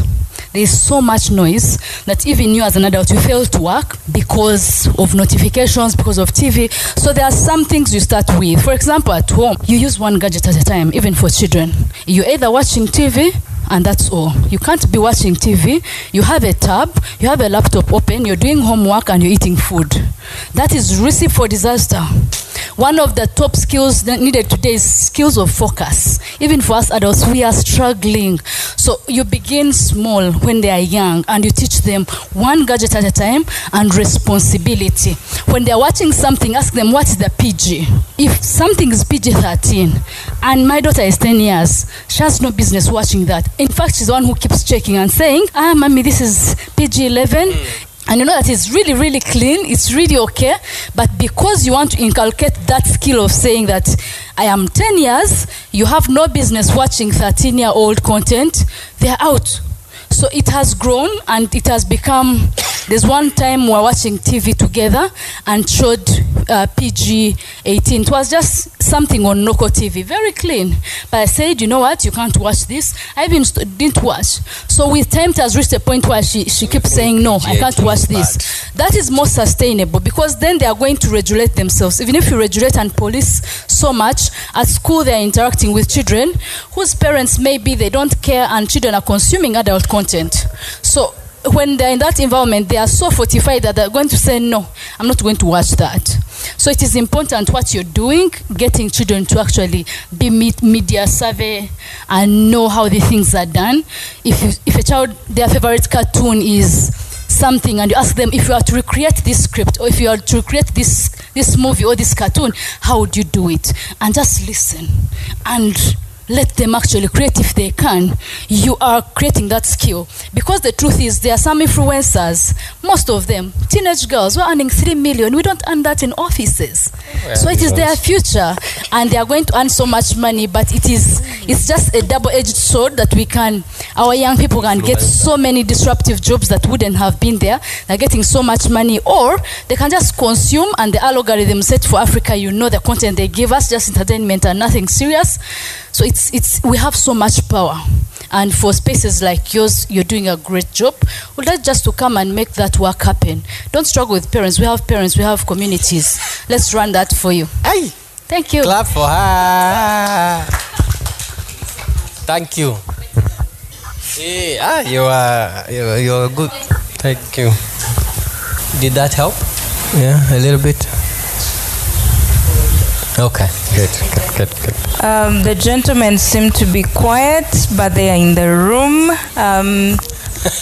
There is so much noise that even you as an adult you fail to work because of notifications, because of TV. So there are some things you start with. For example, at home, you use one gadget at a time, even for children. You're either watching TV and that's all. You can't be watching TV. You have a tab, you have a laptop open, you're doing homework and you're eating food. That is recipe for disaster. One of the top skills that needed today is skills of focus. Even for us adults, we are struggling. So you begin small when they are young and you teach them one gadget at a time and responsibility. When they're watching something, ask them what is the PG. If something is PG 13 and my daughter is 10 years, she has no business watching that. In fact, she's the one who keeps checking and saying, ah, mommy, this is PG 11. And you know that it's really, really clean, it's really okay. But because you want to inculcate that skill of saying that I am 10 years, you have no business watching 13 year old content, they're out. So it has grown and it has become. There's one time we were watching TV together and showed uh, PG 18. It was just something on Noko TV, very clean. But I said, you know what, you can't watch this. I even st- didn't watch. So with time, it has reached a point where she, she keeps saying, no, I can't watch this. That is more sustainable because then they are going to regulate themselves. Even if you regulate and police so much, at school they are interacting with children whose parents maybe they don't care and children are consuming adult content. So when they're in that environment, they are so fortified that they're going to say, No, I'm not going to watch that. So it is important what you're doing, getting children to actually be me- media savvy and know how the things are done. If, if a child, their favorite cartoon is something and you ask them if you are to recreate this script or if you are to recreate this this movie or this cartoon how would you do it and just listen and let them actually create if they can. You are creating that skill. Because the truth is there are some influencers most of them teenage girls who are earning 3 million. We don't earn that in offices. So it is their future and they are going to earn so much money but it is it's just a double-edged sword that we can our young people can get so many disruptive jobs that wouldn't have been there. They're getting so much money or they can just consume and the algorithm set for africa. You know the content they give us just entertainment and nothing serious so it's it's we have so much power. And for spaces like yours you're doing a great job. Would like just to come and make that work happen. Don't struggle with parents. We have parents. We have communities. Let's run that for you. Hey! Thank you. Clap for her. Thank you. Eh, ah, you are you are, you are good. Thank you. Did that help? Yeah a little bit okay good good good, good. Um, the gentlemen seem to be quiet, but they are in the room. Um,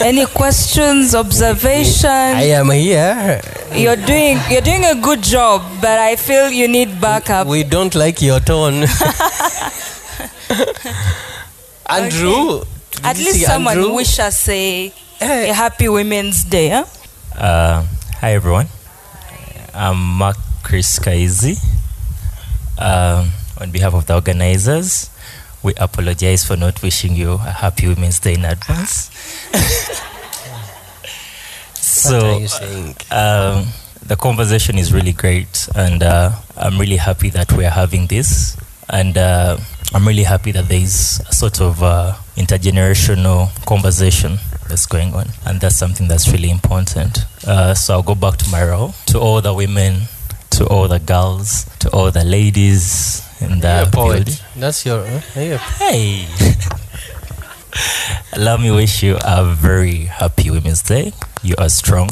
any questions, observations? I am here. You're doing you're doing a good job, but I feel you need backup. We don't like your tone. Andrew. Did At least someone Andrew? wish us a, a happy Women's Day. Huh? Uh, hi everyone. I'm Mark Chris Kaizi. Um, on behalf of the organizers, we apologize for not wishing you a happy Women's Day in advance. so, are you saying? Um, the conversation is really great, and uh, I'm really happy that we are having this. And uh, I'm really happy that there is a sort of uh, intergenerational conversation that's going on, and that's something that's really important. Uh, so I'll go back to my role to all the women, to all the girls, to all the ladies in the poet. That's your. Uh, a- Hey. Let me wish you a very happy Women's Day. You are strong.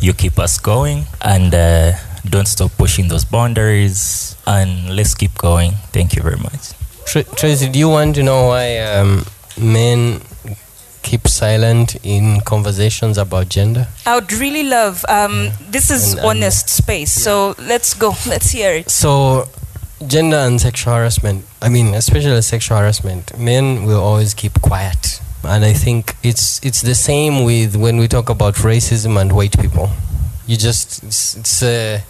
You keep us going, and uh, don't stop pushing those boundaries. And let's keep going. Thank you very much. Tr- Tracy, do you want to know why um, men keep silent in conversations about gender? I would really love. Um, This is And- and- honest space, so let's go. Let's hear it. So, gender and sexual harassment, I mean, especially sexual harassment, men will always keep quiet. And I think it's it's the same with when we talk about racism and white people. You just, it's, it's uh,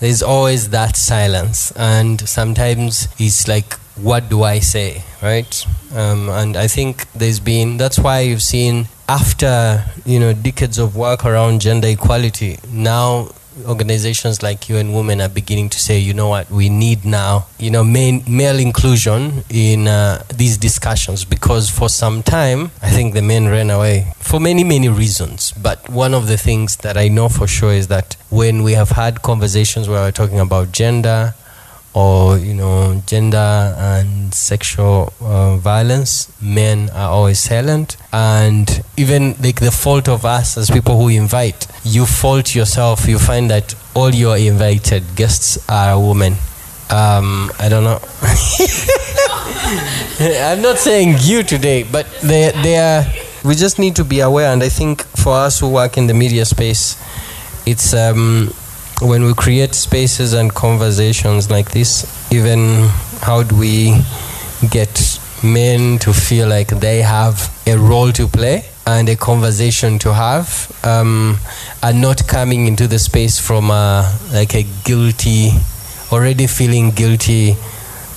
there's always that silence. And sometimes it's like, what do I say, right? Um, and I think there's been, that's why you've seen after, you know, decades of work around gender equality, now organizations like UN Women are beginning to say, you know what, we need now, you know, main, male inclusion in uh, these discussions because for some time, I think the men ran away for many, many reasons. But one of the things that I know for sure is that when we have had conversations where we're talking about gender, or you know gender and sexual uh, violence men are always silent. And even like the fault of us as people who invite you fault yourself you find that all your invited guests are women. Um, i don't know. I'm not saying you today but they, they are we just need to be aware. And i think for us who work in the media space it's um, when we create spaces and conversations like this, even how do we get men to feel like they have a role to play and a conversation to have, um, and not coming into the space from a, like a guilty, already feeling guilty.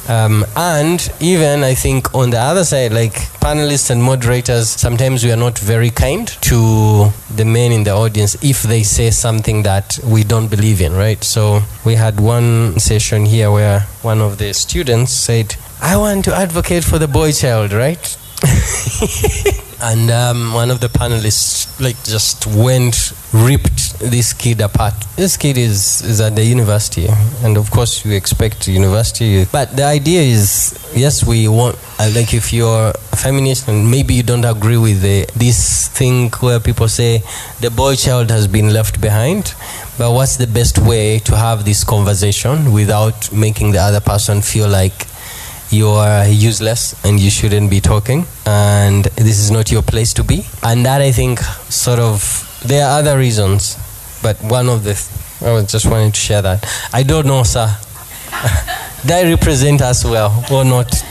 Um, and even I think on the other side, like panelists and moderators, sometimes we are not very kind to the men in the audience if they say something that we don't believe in, right? So we had one session here where one of the students said, I want to advocate for the boy child, right? and um, one of the panelists like just went ripped this kid apart. This kid is is at the university and of course you expect university. But the idea is yes we want uh, like if you're a feminist and maybe you don't agree with the, this thing where people say the boy child has been left behind but what's the best way to have this conversation without making the other person feel like you are useless and you shouldn't be talking and this is not your place to be and that i think sort of there are other reasons but one of the i was just wanting to share that i don't know sir do i represent us well or not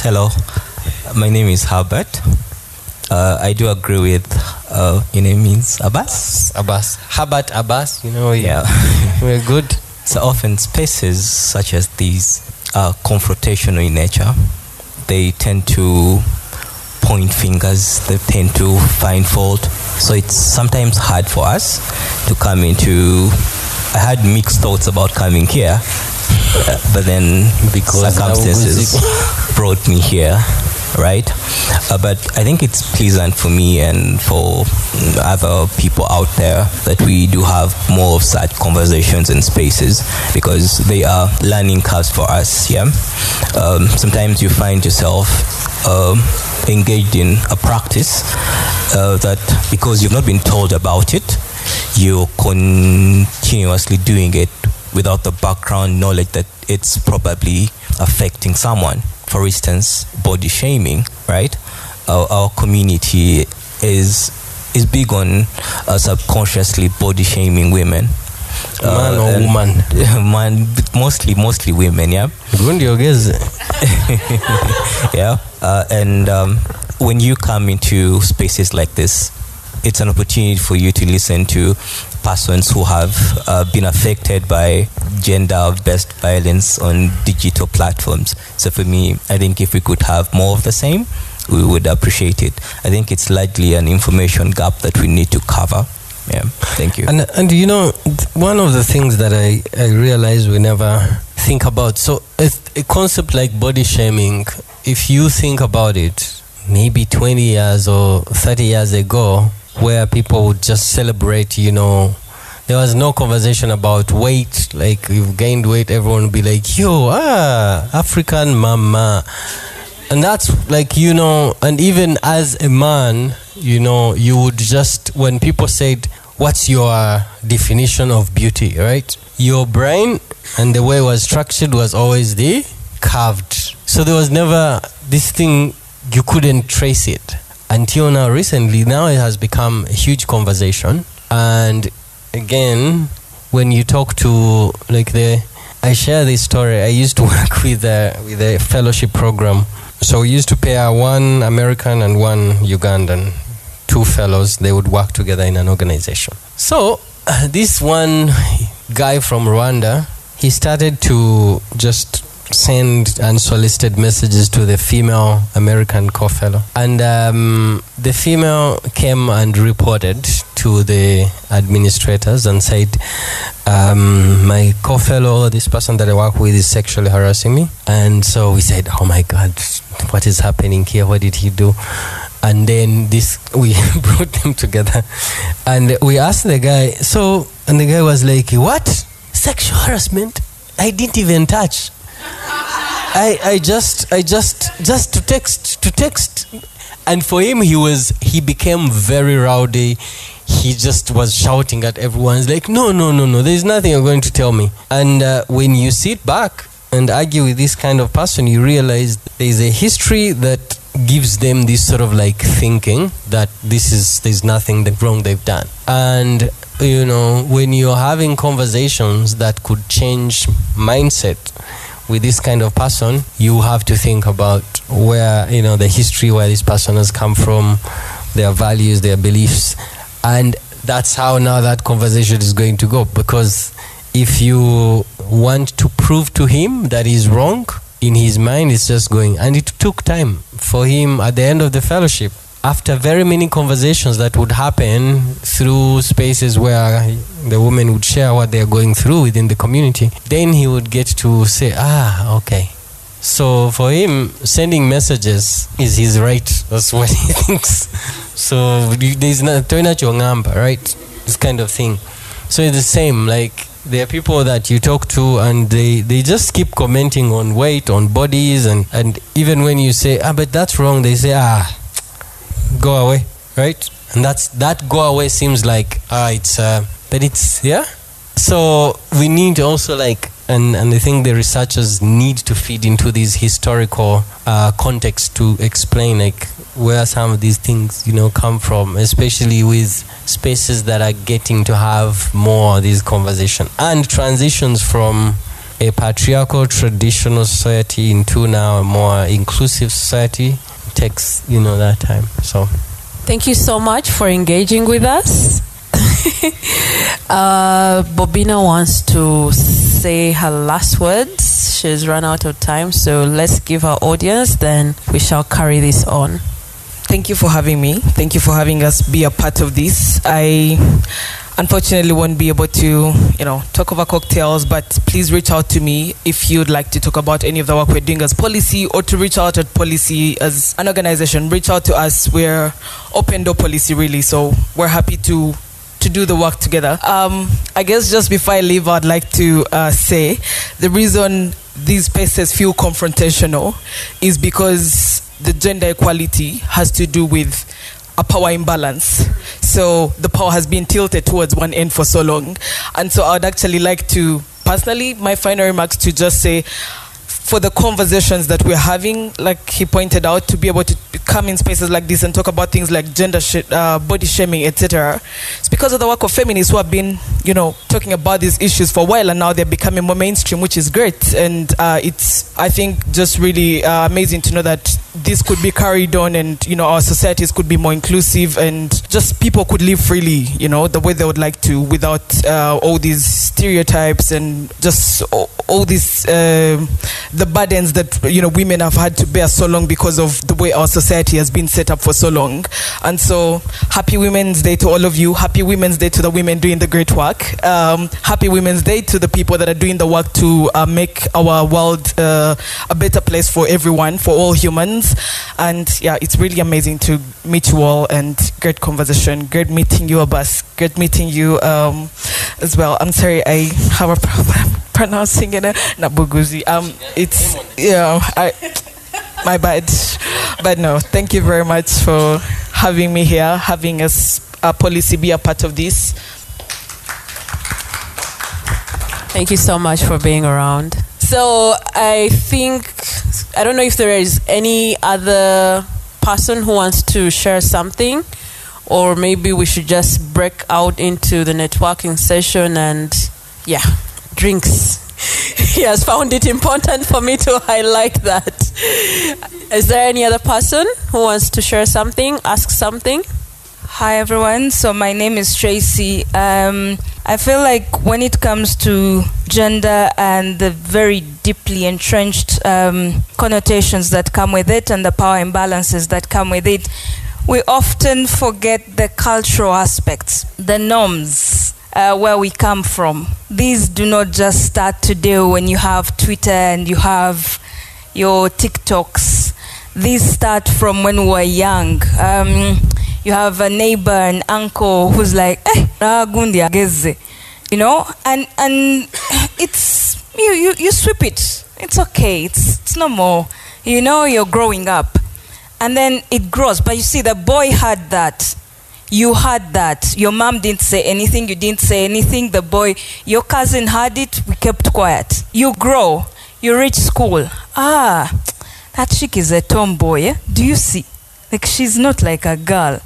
Hello, my name is Herbert. Uh, I do agree with uh, your name means Abaas. Abaas. Herbert Abbas, you know, yeah, we're good. So often spaces such as these are confrontational in nature. They tend to point fingers. They tend to find fault. So it's sometimes hard for us to come into. I had mixed thoughts about coming here, but then Because circumstances brought me here, right? Uh, but I think it's pleasant for me and for other people out there that we do have more of such conversations and spaces because they are learning curves for us. Yeah. Um, sometimes you find yourself um, engaged in a practice uh, that because you've not been told about it, you're continuously doing it without the background knowledge that it's probably affecting someone. For instance, body shaming, right? Our, our community is is big on uh, subconsciously body shaming women. Man or and- woman? man, but mostly mostly women. Yeah. yeah, uh, and um, when you come into spaces like this, it's an opportunity for you to listen to persons who have uh, been affected by gender-based violence on digital platforms. So for me, I think if we could have more of the same, we would appreciate it. I think it's largely an information gap that we need to cover. Yeah, thank you. And and you know, one of the things that I I realize we never think about. So a, a concept like body shaming, if you think about it, maybe 20 years or 30 years ago, where people would just celebrate, you know. There was no conversation about weight. Like you've gained weight, everyone would be like, "Yo, ah, African mama," and that's like you know. And even as a man, you know, you would just when people said, "What's your definition of beauty?" Right? Your brain and the way it was structured was always the carved. So there was never this thing you couldn't trace it until now. Recently, now it has become a huge conversation. And again, when you talk to like the, I share this story. I used to work with a with a fellowship program. So we used to pair one American and one Ugandan, two fellows. They would work together in an organization. So this one guy from Rwanda, he started to just send unsolicited messages to the female American co-fellow, and um, the female came and reported to the administrators and said, um, "My co-fellow, this person that I work with, is sexually harassing me." And so we said, "Oh my God, what is happening here? What did he do?" And then this, we brought them together, and we asked the guy. So, and the guy was like, "What? Sexual harassment? I didn't even touch." I, I just I just just to text to text. And for him he was he became very rowdy. He just was shouting at everyone. He's like no no no no there's nothing you're going to tell me. And uh, when you sit back and argue with this kind of person you realize there's a history that gives them this sort of like thinking that this is there's nothing that wrong they've done. And you know when you're having conversations that could change mindset with this kind of person, you have to think about where, you know, the history where this person has come from, their values, their beliefs. And that's how now that conversation is going to go. Because if you want to prove to him that he's wrong, in his mind, it's just going. And it took time for him at the end of the fellowship. After very many conversations that would happen through spaces where the women would share what they're going through within the community, then he would get to say, ah, okay. So for him, sending messages is his right. That's what he thinks. So there's not ngamba, right? This kind of thing. So it's the same. Like there are people that you talk to and they, they just keep commenting on weight, on bodies, and, and even when you say, ah, but that's wrong, they say, ah, go away, right? And that's that go away seems like ah, it's uh, but it's yeah. So we need also like and and I think the researchers need to feed into this historical uh, context to explain like where some of these things you know come from, especially with spaces that are getting to have more of this conversation and transitions from a patriarchal traditional society into now a more inclusive society takes you know that time so Thank you so much for engaging with us. uh, Bobina wants to say her last words. She's run out of time, so let's give our audience, then we shall carry this on. Thank you for having me. Thank you for having us be a part of this. I unfortunately won't be able to, you know, talk over cocktails, but please reach out to me if you'd like to talk about any of the work we're doing as Pollicy or to reach out at Pollicy as an organization. Reach out to us. We're open door policy really, so we're happy to to do the work together. Um, I guess just before I leave, I'd like to uh, say the reason these spaces feel confrontational is because the gender equality has to do with a power imbalance. So the power has been tilted towards one end for so long. And so I would actually like to, personally, my final remarks to just say, for the conversations that we're having, like he pointed out, to be able to come in spaces like this and talk about things like gender, sh- uh, body shaming, etc. It's because of the work of feminists who have been, you know, talking about these issues for a while, and now they're becoming more mainstream, which is great. And uh, it's, I think, just really uh, amazing to know that this could be carried on, and you know, our societies could be more inclusive, and just people could live freely, you know, the way they would like to, without uh, all these stereotypes and just all, all these uh, the burdens that you know women have had to bear so long because of the way our society has been set up for so long. And so, happy Women's Day to all of you. Happy Women's Day to the women doing the great work. Um, happy Women's Day to the people that are doing the work to uh, make our world uh, a better place for everyone, for all humans. And yeah, it's really amazing to meet you all and great conversation. Great meeting you, Abaas. Great meeting you um, as well. I'm sorry, I have a problem pronouncing it. Nabuguzi. Um, it's yeah, I my bad, but no. Thank you very much for having me here, having us a Pollicy be a part of this. Thank you so much for being around. So I think I don't know if there is any other person who wants to share something, or maybe we should just break out into the networking session and yeah, drinks. he has found it important for me to highlight that. Is there any other person who wants to share something, ask something? Hi everyone. So my name is Tracy. Um, I feel like when it comes to gender and the very deeply entrenched um, connotations that come with it and the power imbalances that come with it, we often forget the cultural aspects, the norms. Uh, where we come from. These do not just start today when you have Twitter and you have your TikToks. These start from when we were young. Um, you have a neighbor, an uncle who's like, eh, ageze. You know, and and it's you, you you sweep it. It's okay. It's it's no more. You know, you're growing up, and then it grows. But you see, the boy had that. You had that. Your mom didn't say anything. You didn't say anything. The boy, your cousin had it. We kept quiet. You grow. You reach school. Ah, that chick is a tomboy. Eh? Do you see? Like she's not like a girl.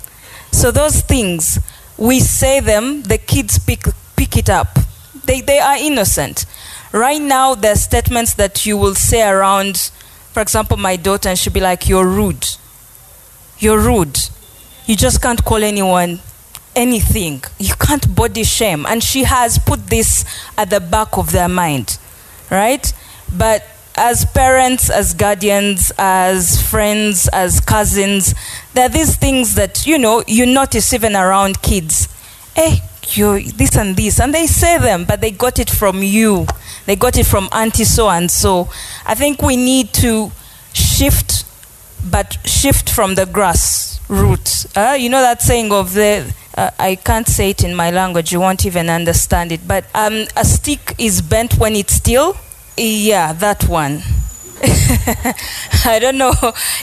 So those things, we say them, the kids pick, pick it up. They, they are innocent. Right now, there are statements that you will say around, for example, my daughter, and she'll be like, You're rude. You're rude. You just can't call anyone anything. You can't body shame. And she has put this at the back of their mind, right? But as parents, as guardians, as friends, as cousins, there are these things that, you know, you notice even around kids. Hey, you this and this. And they say them, but they got it from you. They got it from auntie so and so. I think we need to shift, but shift from the grass roots. Uh, you know that saying of the, uh, I can't say it in my language, you won't even understand it, but um, a stick is bent when it's still. Yeah, that one. I don't know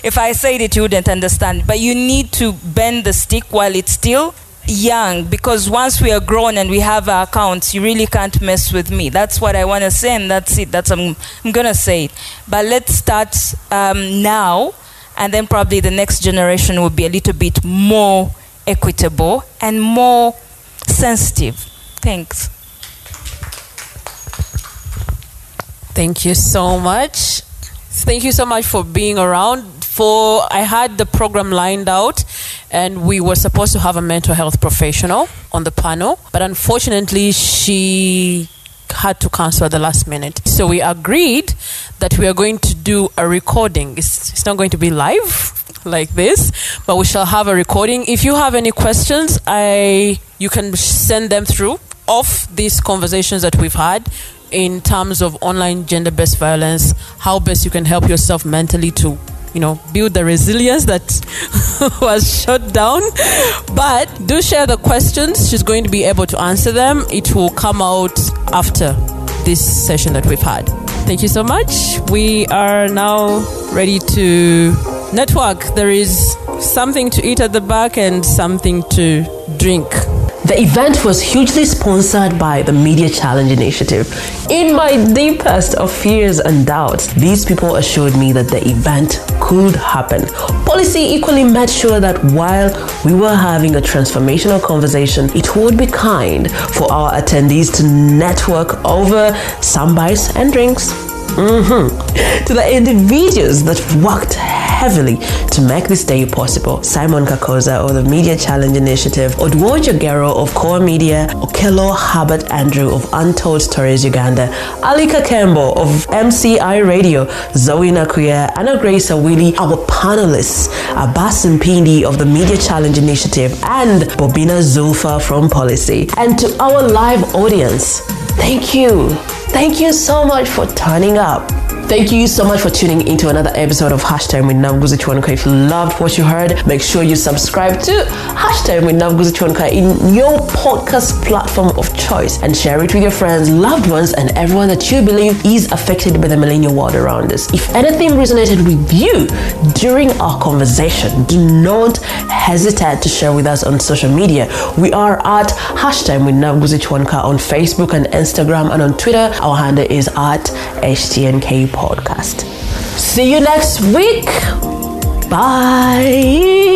if I said it, you wouldn't understand. But you need to bend the stick while it's still young because once we are grown and we have our accounts, you really can't mess with me. That's what I want to say, and that's it. That's I'm, I'm gonna say it. But let's start um, now, and then probably the next generation will be a little bit more equitable and more sensitive. Thanks. Thank you so much. Thank you so much for being around. For I had the program lined out, and we were supposed to have a mental health professional on the panel, but unfortunately, she had to cancel at the last minute. So we agreed that we are going to do a recording. It's, it's not going to be live like this, but we shall have a recording. If you have any questions, I you can send them through of these conversations that we've had in terms of online gender-based violence, how best you can help yourself mentally to you know build the resilience that was shut down. But do share the questions. She's going to be able to answer them. It will come out after this session that we've had. Thank you so much. We are now ready to network. There is something to eat at the back and something to drink The event was hugely sponsored by the Media Challenge Initiative. In my deepest of fears and doubts, these people assured me that the event could happen. Pollicy equally made sure that while we were having a transformational conversation, it would be kind for our attendees to network over some bites and drinks. Mm-hmm. To the individuals that worked heavily to make this day possible Simon Kakoza of the Media Challenge Initiative, Odwo Jagero of Core Media, Okello Herbert Andrew of Untold Stories Uganda, Ali Kakembo of MCI Radio, Zoe Nakuya, Anna Grace Awili, our panelists, Abaas Mpindi of the Media Challenge Initiative, and Bobina Zulfa from Pollicy. And to our live audience, thank you. Thank you so much for turning up. Thank you so much for tuning into another episode of Hash Time with Nabuguzi Kiwanuka. If you loved what you heard, make sure you subscribe to Hash Time with Nabuguzi Kiwanuka in your podcast platform of choice and share it with your friends, loved ones, and everyone that you believe is affected by the millennial world around us. If anything resonated with you during our conversation, do not hesitate to share with us on social media. We are at Hash Time with Nabuguzi Kiwanuka on Facebook and Instagram, and on Twitter, our handle is at HTNK podcast. See you next week. Bye.